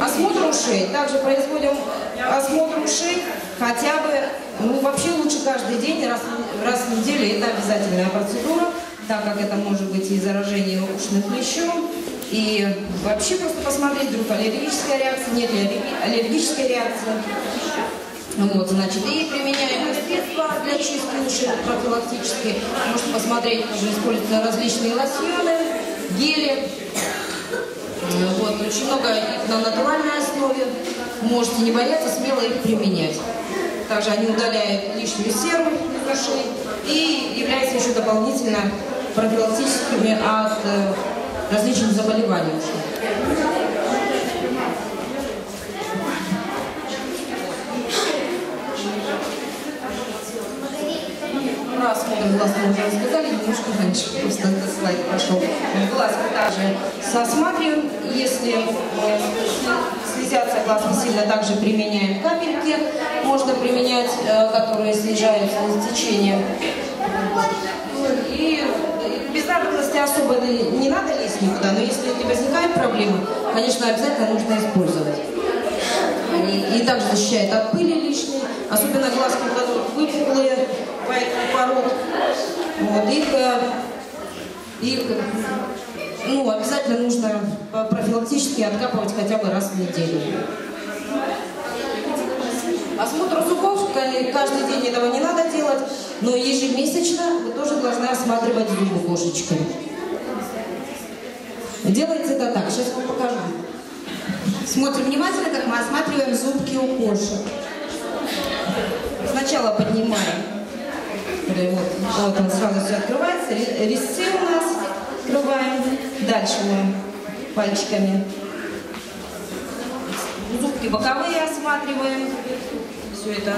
S4: Осмотр ушей. Также производим осмотр ушей хотя бы, ну, вообще лучше каждый день, раз, раз в неделю. Это обязательная процедура, так как это может быть и заражение ушным клещом, и вообще просто посмотреть, вдруг аллергическая реакция, нет ли аллерги- аллергической реакции. Вот, значит, и применяемые средства для чистки ушей профилактические. Можете посмотреть, уже используются различные лосьоны, гели. Э, Вот, очень много на натуральной основе. Можете не бояться, смело их применять. Также они удаляют лишнюю серу из ушей и являются еще дополнительно профилактическими от различных заболеваний ушей. Раз мы глаз мы уже рассказали, немножко раньше, просто этот слайд прошел. Глаз также осматриваем, если э, слезятся глазки сильно, также применяем капельки, можно применять, э, которые снижают течение. И без надобности особо не надо лезть никуда, но если не возникает проблемы, конечно, обязательно нужно использовать. И, и также защищает от пыли лишней, особенно глазки так вот выпуклые, поэтому пород. Вот, их, э, их ну, обязательно нужно профилактически откапывать хотя бы раз в неделю. Осмотр зубов, ка- каждый день этого не надо делать, но ежемесячно вы тоже должны осматривать зубы кошечки. Делается это так, сейчас вам покажу.
S8: Смотрим внимательно, как мы осматриваем зубки у кошек.
S4: Сначала поднимаем. Вот, вот он сразу все открывается. Ре- Резцы у нас открываем. Дальше мы пальчиками зубки боковые осматриваем. Все это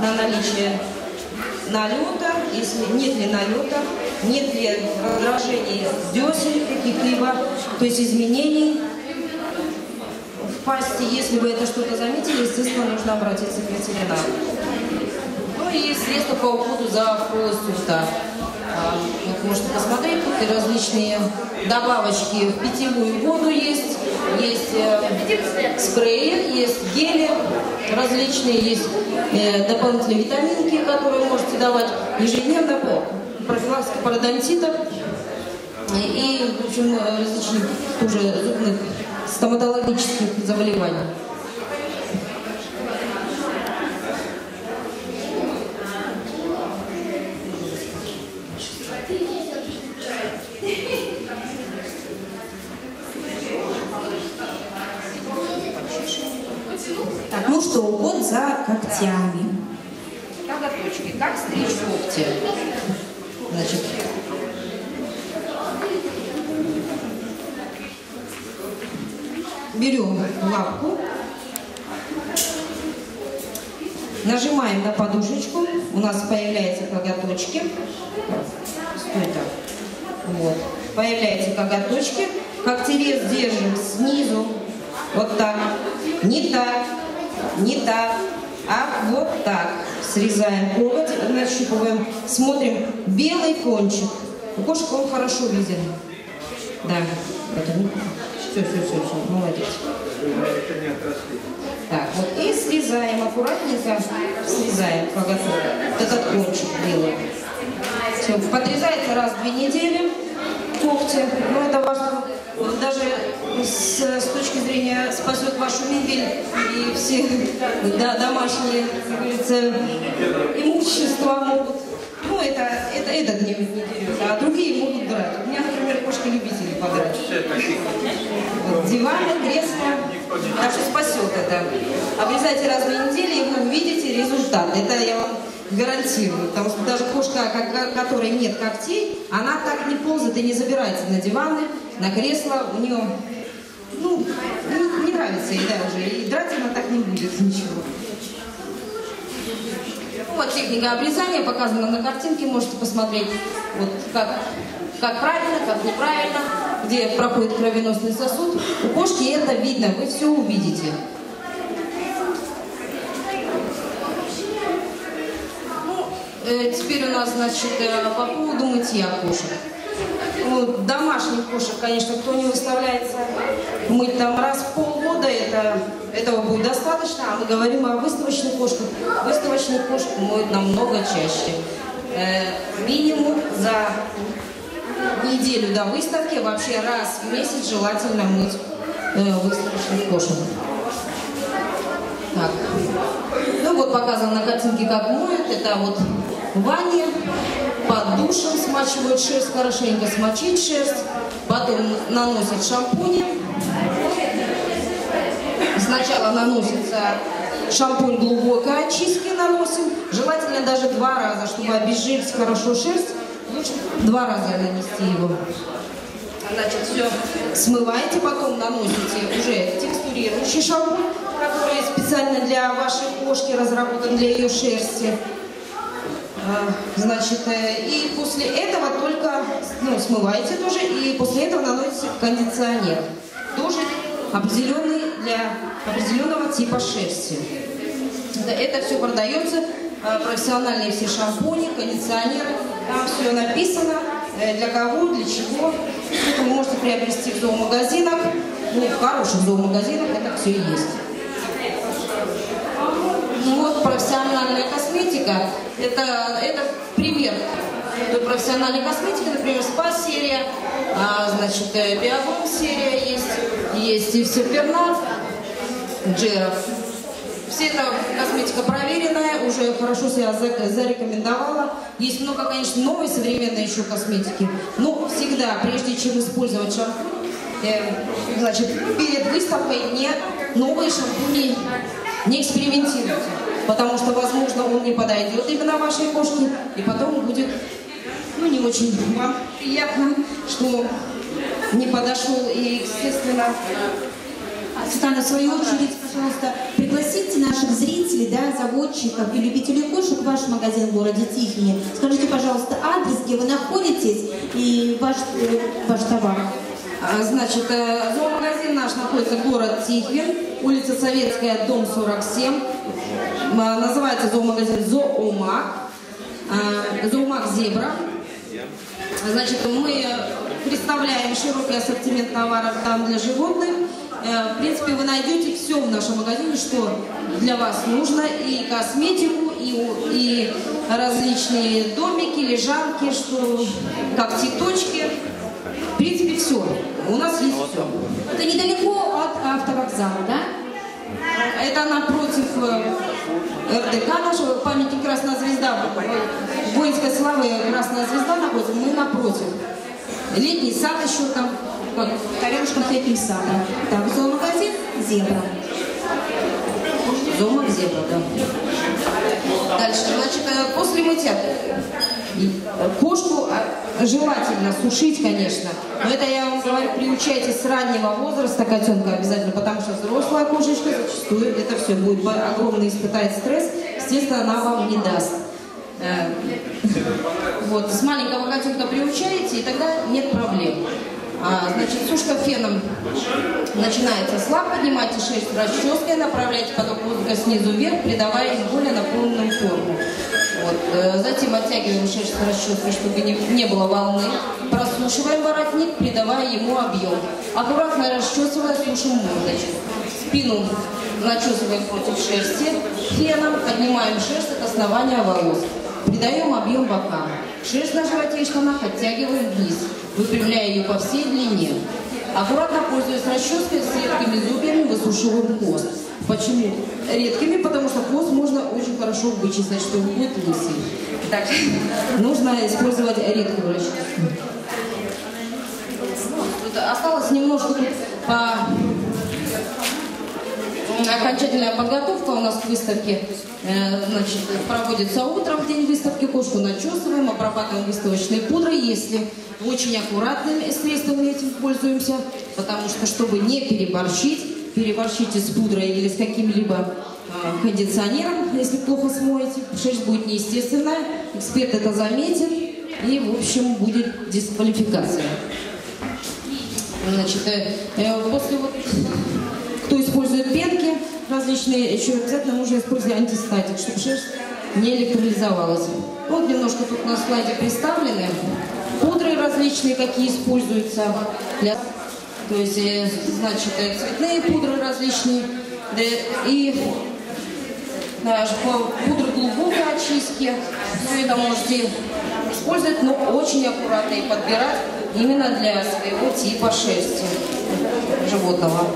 S4: на наличие налета если нет ли налета, нет ли раздражений десен каких-либо, то есть изменений в пасти. Если вы это что-то заметили, естественно, нужно обратиться к ветеринару. Ну и средства по уходу за полостью рта. А, Вот можете посмотреть, тут различные добавочки в питьевую воду есть, есть э, спреи, есть гели различные, есть э, дополнительные витаминки, которые можете давать. Ежедневно по профилактике пародонтита и, в общем, э, различных тоже зубных стоматологических заболеваний. Так, ну что, уход за когтями. Ноготочки. Как стричь когти? Значит, берем лапку, нажимаем на подушечку, у нас появляются Стой так. Вот. Появляются коготочки. Когтерез держим снизу. Вот так. Не так. Не так. А вот так. Срезаем коготь, нащупываем. Смотрим. Белый кончик. У кошек он хорошо виден. Да. Все, все, все, все. Молодец. Так, вот и срезаем аккуратненько, срезаем коготок, вот этот кончик белый. Все, подрезается раз в две недели когти. Ну, это важно даже с, с точки зрения спасет вашу мебель и все да, домашние, как говорится, имущества могут. Ну, это, это этот не, не дерет, а другие могут драть. У меня, например, кошки-любители подрать. Вот, диваны, кресла. Так что спасет это. Обрезайте раз в две недели, и вы увидите результат. Это я вам гарантирую. Потому что даже кошка, ко- которой нет когтей, она так не ползает и не забирается на диваны, на кресла. У нее, ну, не, не нравится ей, да, уже. И драть она так не будет ничего. Вот техника обрезания показана на картинке, можете посмотреть, вот как, как правильно, как неправильно, где проходит кровеносный сосуд. У кошки это видно, вы все увидите. Ну, э, теперь у нас, значит, э, по поводу мытья кошек. Ну, домашних кошек, конечно, кто не выставляется мыть там раз в полгода, это, этого будет достаточно. А мы говорим о выставочных кошках. Выставочных кошек моют намного чаще. Э, минимум за неделю до выставки, вообще раз в месяц желательно мыть э, выставочных кошек. Так. Ну вот показано на картинке, как моют. Это вот в ванне, под душем смачивают шерсть, хорошенько смочить шерсть. Потом наносят шампуни. Сначала наносится шампунь глубокой очистки наносим. Желательно даже два раза, чтобы обезжирить хорошо шерсть. Лучше два раза нанести его. Значит, все смываете, потом наносите уже текстурирующий шампунь, который специально для вашей кошки разработан, для ее шерсти. А, Значит, э, и после этого только, ну, смываете тоже, и после этого наносите кондиционер. Тоже определенный для определенного типа шерсти. Это, все продается, э, профессиональные все шампуни, кондиционеры, там все написано, э, для кого, для чего. Это вы можете приобрести в зоомагазинах, ну, в хороших зоомагазинах это все есть. Ну вот профессиональная косметика, это, это пример той профессиональной косметики, например, спа-серия, а, значит, э, биоблом серия есть, есть и все пернат, джеров. Все это косметика проверенная, уже хорошо себя за- зарекомендовала. Есть много, конечно, новой современной еще косметики. Но всегда, прежде чем использовать шампунь, э, значит, перед выставкой не новые шампуни не экспериментируйте. Потому что, возможно, он не подойдет именно вашей кошке, и потом будет, ну, не очень вам приятно, что не подошел, и, естественно,
S6: Светлана, в свою очередь, пожалуйста, пригласите наших зрителей, да, заводчиков и любителей кошек в ваш магазин в городе Тихине. Скажите, пожалуйста, адрес, где вы находитесь и ваш, э, ваш товар.
S4: А, Значит, э, зоомагазин наш находится город Тихвин, улица Советская, дом 47. М, а, Называется зоомагазин Зоомаг. А, Зоомаг Зебра. Значит, мы представляем широкий ассортимент товаров там для животных. Э, В принципе, вы найдете все в нашем магазине, что для вас нужно. И косметику, и, и различные домики, лежанки, что, как цветочки. Принципе, все. У нас есть все.
S6: Это недалеко от автовокзала, да?
S4: Это напротив э, РДК нашего, памятник Красная Звезда, воинской славы Красная Звезда находится, мы напротив. Летний сад еще там, как
S6: Рядышком с этим садом. Так, зоомагазин «Зебра».
S4: Зоомаг Зебра, да. Дальше, значит, э, после мытья кошку э, желательно сушить, конечно. Но это я вам говорю, приучайте с раннего возраста котенка обязательно, потому что взрослая кошечка зачастую это все будет огромный испытать стресс, естественно, она вам не даст. Э, Вот, с маленького котенка приучаете, и тогда нет проблем. А, значит, сушка феном начинается слабо, поднимайте шерсть расческой, направляйте поток воздуха снизу вверх, придавая им более наполненную форму. Вот. э, Затем оттягиваем шерсть расческой, чтобы не, не было волны. Просушиваем воротник, придавая ему объем. Аккуратно расчесывая, сушим мордочку. Спину начесываем против шерсти. Феном поднимаем шерсть от основания волос. Придаем объем бокам. Шерсть на животе и штанах оттягиваем вниз, выпрямляя ее по всей длине. Аккуратно пользуясь расческой с редкими зубьями, высушиваем хвост. Почему? Редкими, потому что хвост можно очень хорошо вычесать, что он будет лысый. Так, нужно использовать редкую расческу. Осталось немножко по Окончательная подготовка у нас к выставке э, значит, проводится утром в день выставки. Кошку начесываем, обрабатываем выставочной пудрой, если очень аккуратными средствами этим пользуемся, потому что, чтобы не переборщить, переборщите с пудрой или с каким-либо э, кондиционером, если плохо смоете, шерсть будет неестественная, эксперт это заметит, и, в общем, будет дисквалификация. Значит, э, э, после вот кто использует пенки различные, еще обязательно нужно использовать антистатик, чтобы шерсть не электролизовалась. Вот немножко тут на слайде представлены пудры различные, какие используются для... То есть, э, значит, э, цветные пудры различные да, и даже пудры глубокой очистки. Все это можете использовать, но очень аккуратно и подбирать именно для своего типа шерсти животного.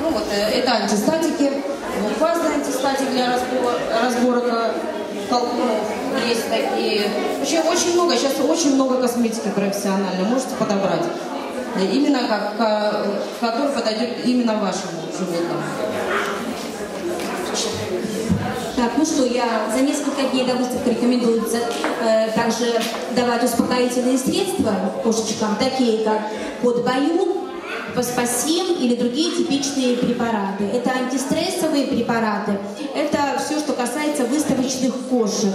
S4: Ну вот, э, это антистатики, двухфазный антистатик для разбора, разборок толкунов. Есть такие. Очень, очень много, сейчас очень много косметики профессиональной, можете подобрать. Именно как, ка- который подойдет именно вашему животному.
S6: Так, ну что, я за несколько дней до выставки рекомендуется э, также давать успокоительные средства кошечкам, такие как кот Баюн, Паспасим или другие типичные препараты. Это антистрессовые препараты. Это все, что касается выставочных кошек.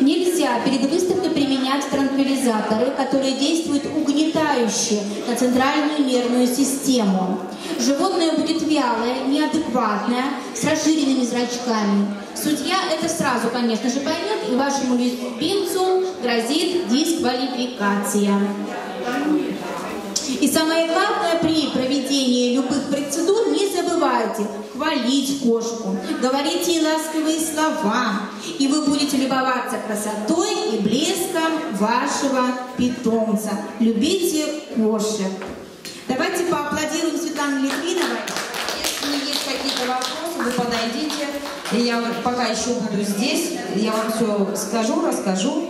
S6: Нельзя перед выставкой применять транквилизаторы, которые действуют угнетающе на центральную нервную систему. Животное будет вялое, неадекватное, с расширенными зрачками. Судья это сразу, конечно же, поймет, и вашему любимцу грозит дисквалификация. И самое главное при проведении любых процедур не забывайте хвалить кошку, говорите ей ласковые слова, и вы будете любоваться красотой и блеском вашего питомца. Любите кошек. Давайте поаплодируем Светлане Литвиновой.
S4: Если есть какие-то вопросы, вы подойдите. Я пока еще буду здесь, я вам все скажу, расскажу.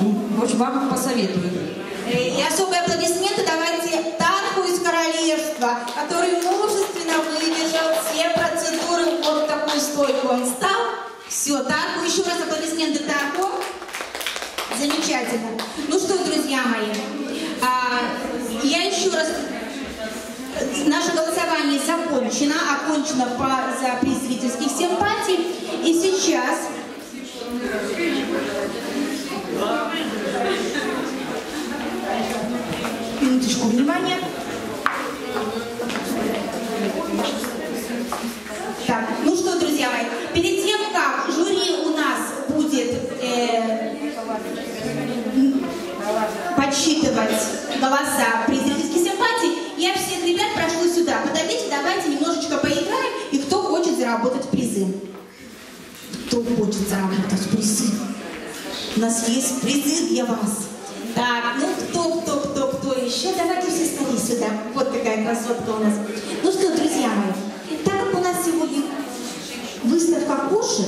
S4: В общем, вам посоветую.
S9: Э, И особые аплодисменты давайте Тарху из королевства, который мужественно выдержал все процедуры. Вот такую стойку он встал. Все, Тарху, еще раз аплодисменты Тарху. Замечательно. Ну что, друзья мои,
S6: А, я еще раз... Наше голосование закончено, окончено по, за приз зрительских симпатий. И сейчас... Минуточку внимания. Так, ну что, друзья мои, перед тем, как жюри у нас будет э, подсчитывать голоса при зрительской симпатии, я всех ребят прошу сюда. Подойдите, давайте немножечко поиграем, и кто хочет заработать призы. Кто хочет заработать призы? У нас есть призы для вас. Так, ну кто еще? Давайте все скорее сюда. Вот такая красотка у нас. Ну что, друзья мои, так как у нас сегодня выставка кошек,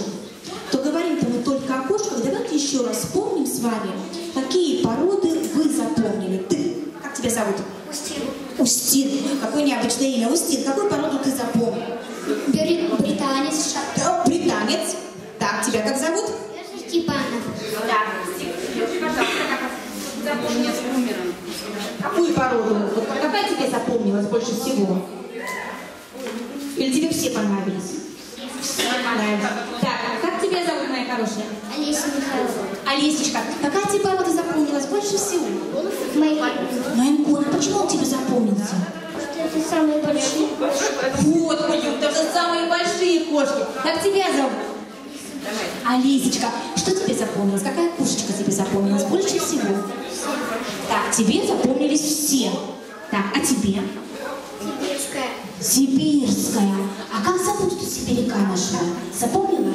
S6: то говорим-то мы только о кошках. Давайте еще раз вспомним с вами, какие породы вы запомнили. Ты, как тебя зовут?
S3: Устин.
S6: Устин. Какое необычное имя. Устин, какую породу ты запомнил?
S3: Бери- Британец.
S6: Э, Британец. Так, тебя как зовут?
S3: Степанов.
S5: Запомнил умером.
S6: Какую породу? Вот какая тебе запомнилась больше всего? Или тебе все понравились? Все понравились. Так, как тебя зовут, моя хорошая?
S3: Олеся Михайлова.
S6: Алисечка, какая тебе порода запомнилась больше всего?
S3: Мои.
S6: Майнкун, почему он тебе запомнился?
S3: Это самые большие.
S6: Вот, пойдем, даже самые большие кошки. Как тебя зовут? Алисечка, что тебе запомнилось? Какая кошечка тебе запомнилась больше всего? Так, тебе запомнились все. Так, а тебе?
S3: Сибирская.
S6: Сибирская. А как зовут сибиряка нашего? Запомнила?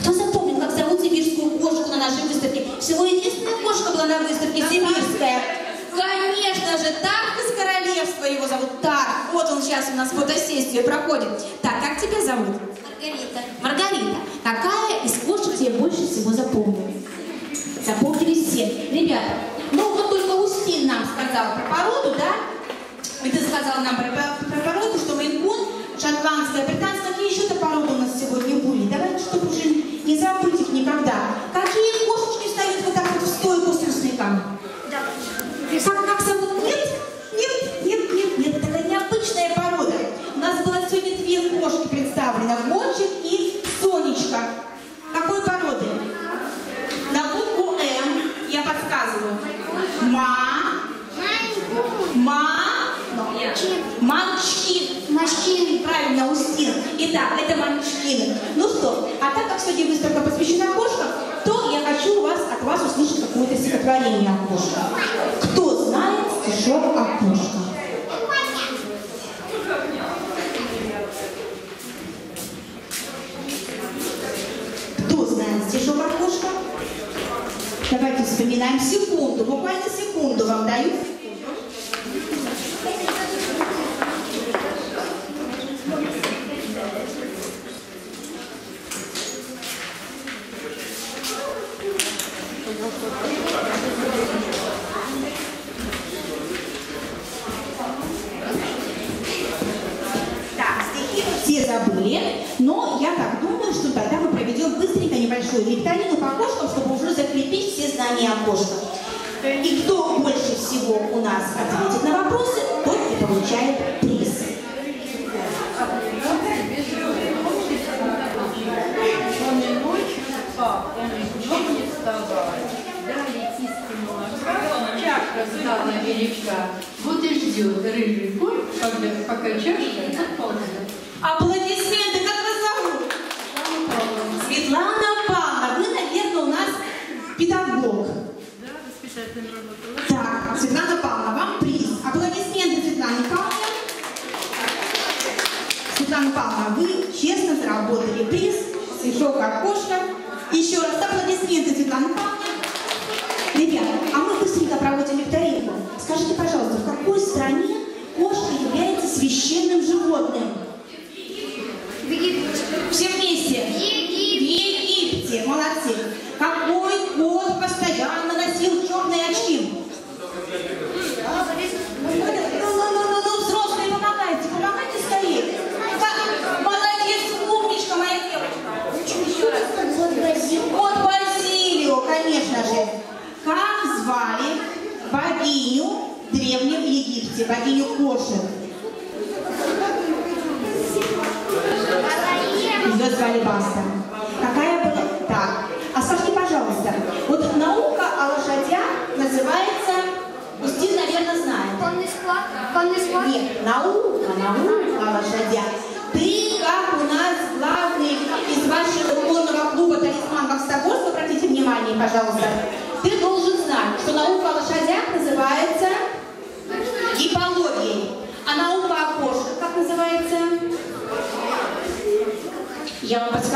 S6: Кто запомнил, как зовут сибирскую кошку на нашей выставке? Всего единственная кошка была на выставке сибирская. Конечно же, Тарк из королевства его зовут. Тарк. Вот он сейчас у нас фотосессию проходит. Так, как тебя зовут?
S3: Маргарита.
S6: Маргарита, какая из кошек тебе больше всего запомнилась? Запомнились все. Ребята, ну вот только Устин нам сказал про породу, да? И ты сказал нам про, про- породу, что мейнкун, шотландская, британская, какие еще-то породы у нас сегодня были. Давайте, чтобы уже не забыть их никогда. богиню в
S3: Древнем Египте,
S6: богиню Кошер. Ее звали Баста. Какая была? Так. А скажите, пожалуйста, вот наука о лошадях называется, Устин, наверное, знает.
S3: Конный склад? Конный склад?
S6: Нет, наука, наука о лошадях. Ты, как у нас главный из вашего конного клуба «Талисман Боксогорства», обратите внимание, пожалуйста, ты должен знать, что наука о Я вам подскажу.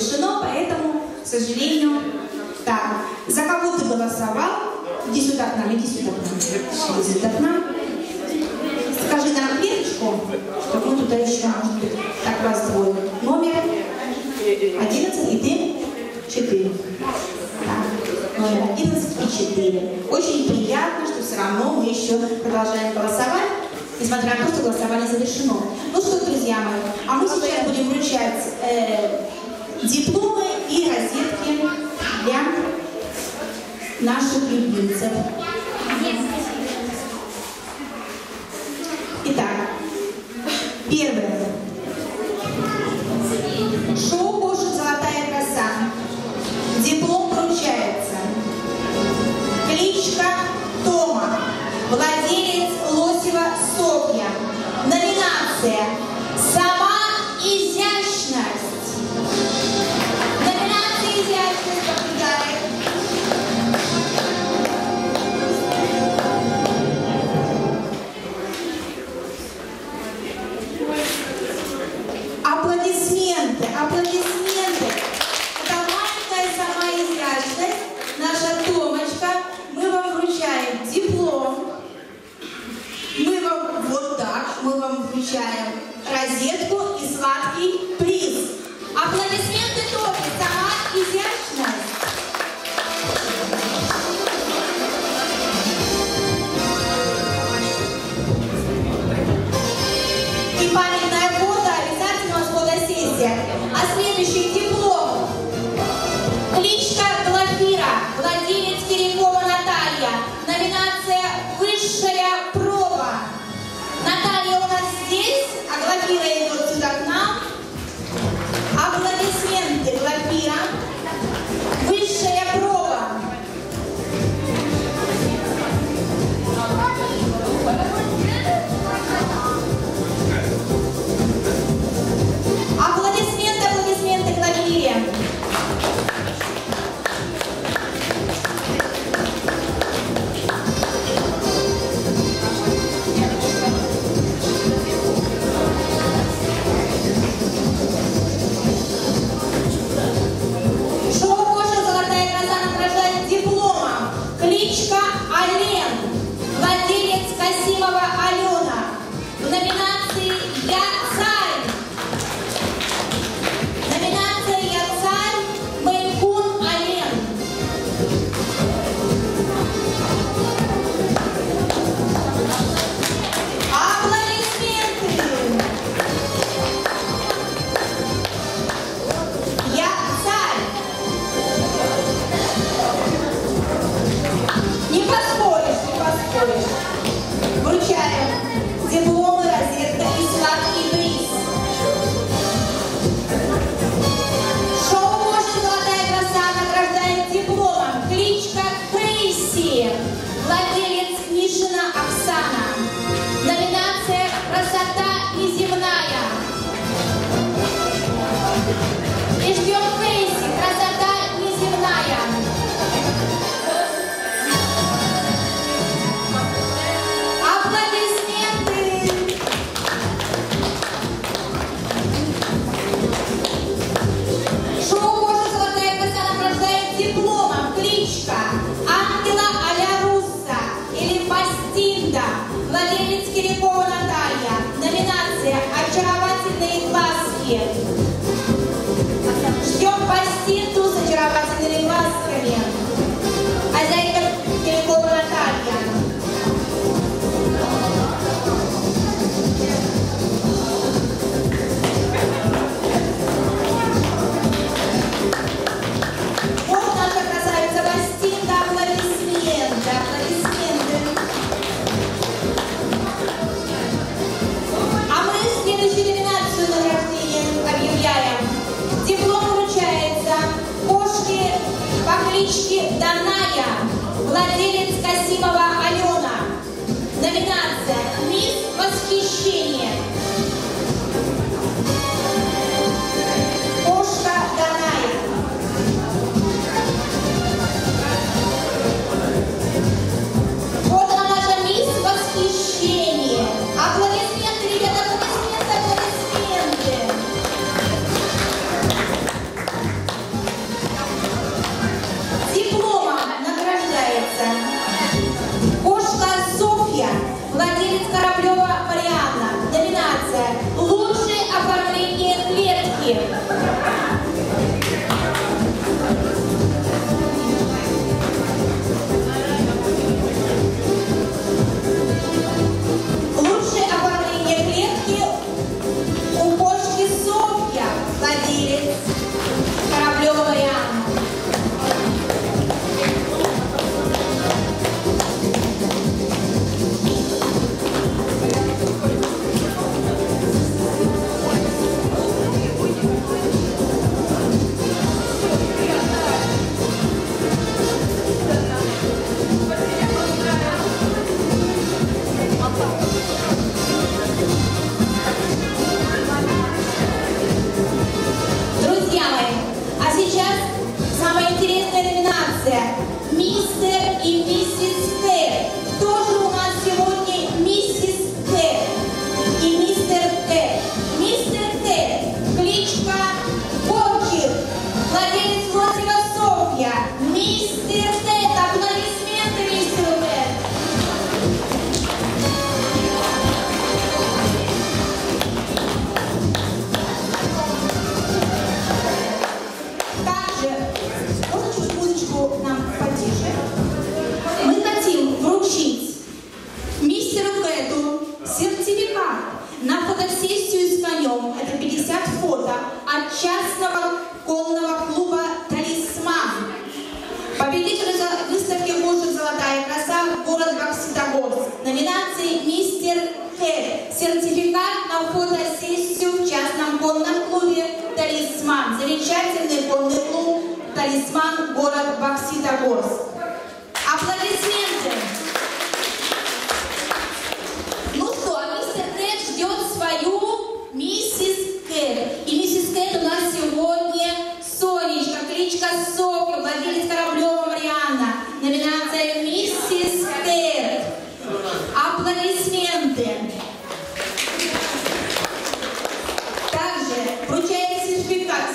S6: решено, поэтому, к сожалению, так. За кого ты голосовал? Иди сюда к нам, иди сюда к нам. Иди сюда к нам. Скажи нам клеточку, чтобы мы туда еще, а может быть, так раз, двое. Номер 11 и ты 4. Так, номер 11 и 4. Очень приятно, что все равно мы еще продолжаем голосовать несмотря на то, что голосование завершено. Ну что, друзья мои, а мы сейчас будем вручать э, ser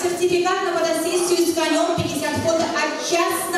S6: сертификат, на фотосессию с конем 50 фото от частного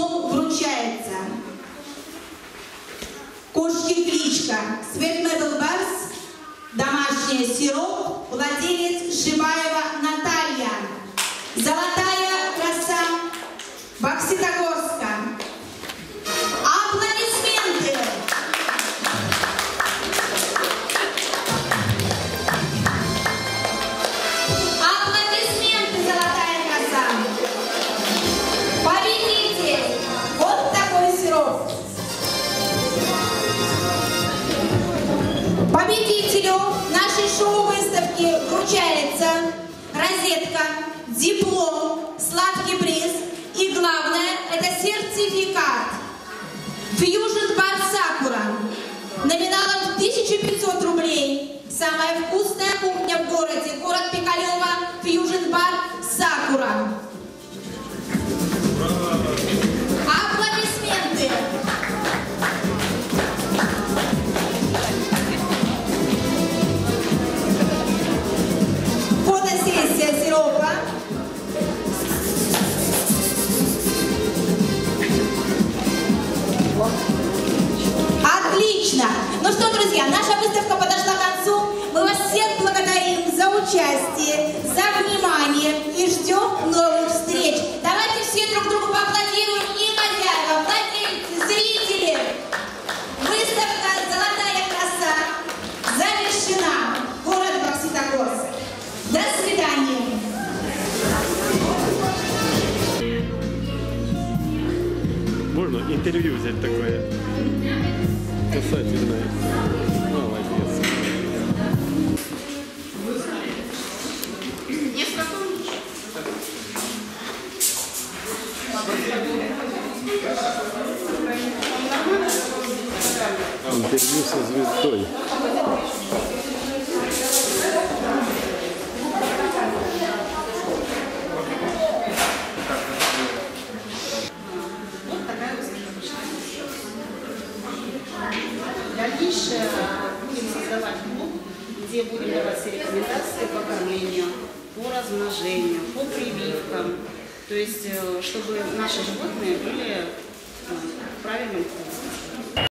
S6: Диплом вручается Кошки кличка Sweet Metal Bars, домашняя сироп, владелец Шибаева Наталья. Нашей шоу-выставки вручается розетка, диплом, сладкий приз и главное это сертификат. Fusion Bar Sakura номиналом в 1500 рублей. Самая вкусная кухня в городе. Город Пикалево. Fusion Bar Sakura. Ну что, друзья, наша выставка подошла к концу. Мы вас всех благодарим за участие, за внимание и ждем новых встреч. Давайте все друг другу поаплодируем и хозяевам, владельцы, зрители. Выставка «Золотая краса» завершена. Город Бокситогорск. До свидания.
S1: Можно интервью взять такое? Касательное. Молодец. Интервью со звездой.
S10: Вот такая выставка вышла. Дальнейшее будем создавать блог, где будем давать все рекомендации по кормлению, по размножению, по прививкам. То есть, э, чтобы наши животные были э, в правильном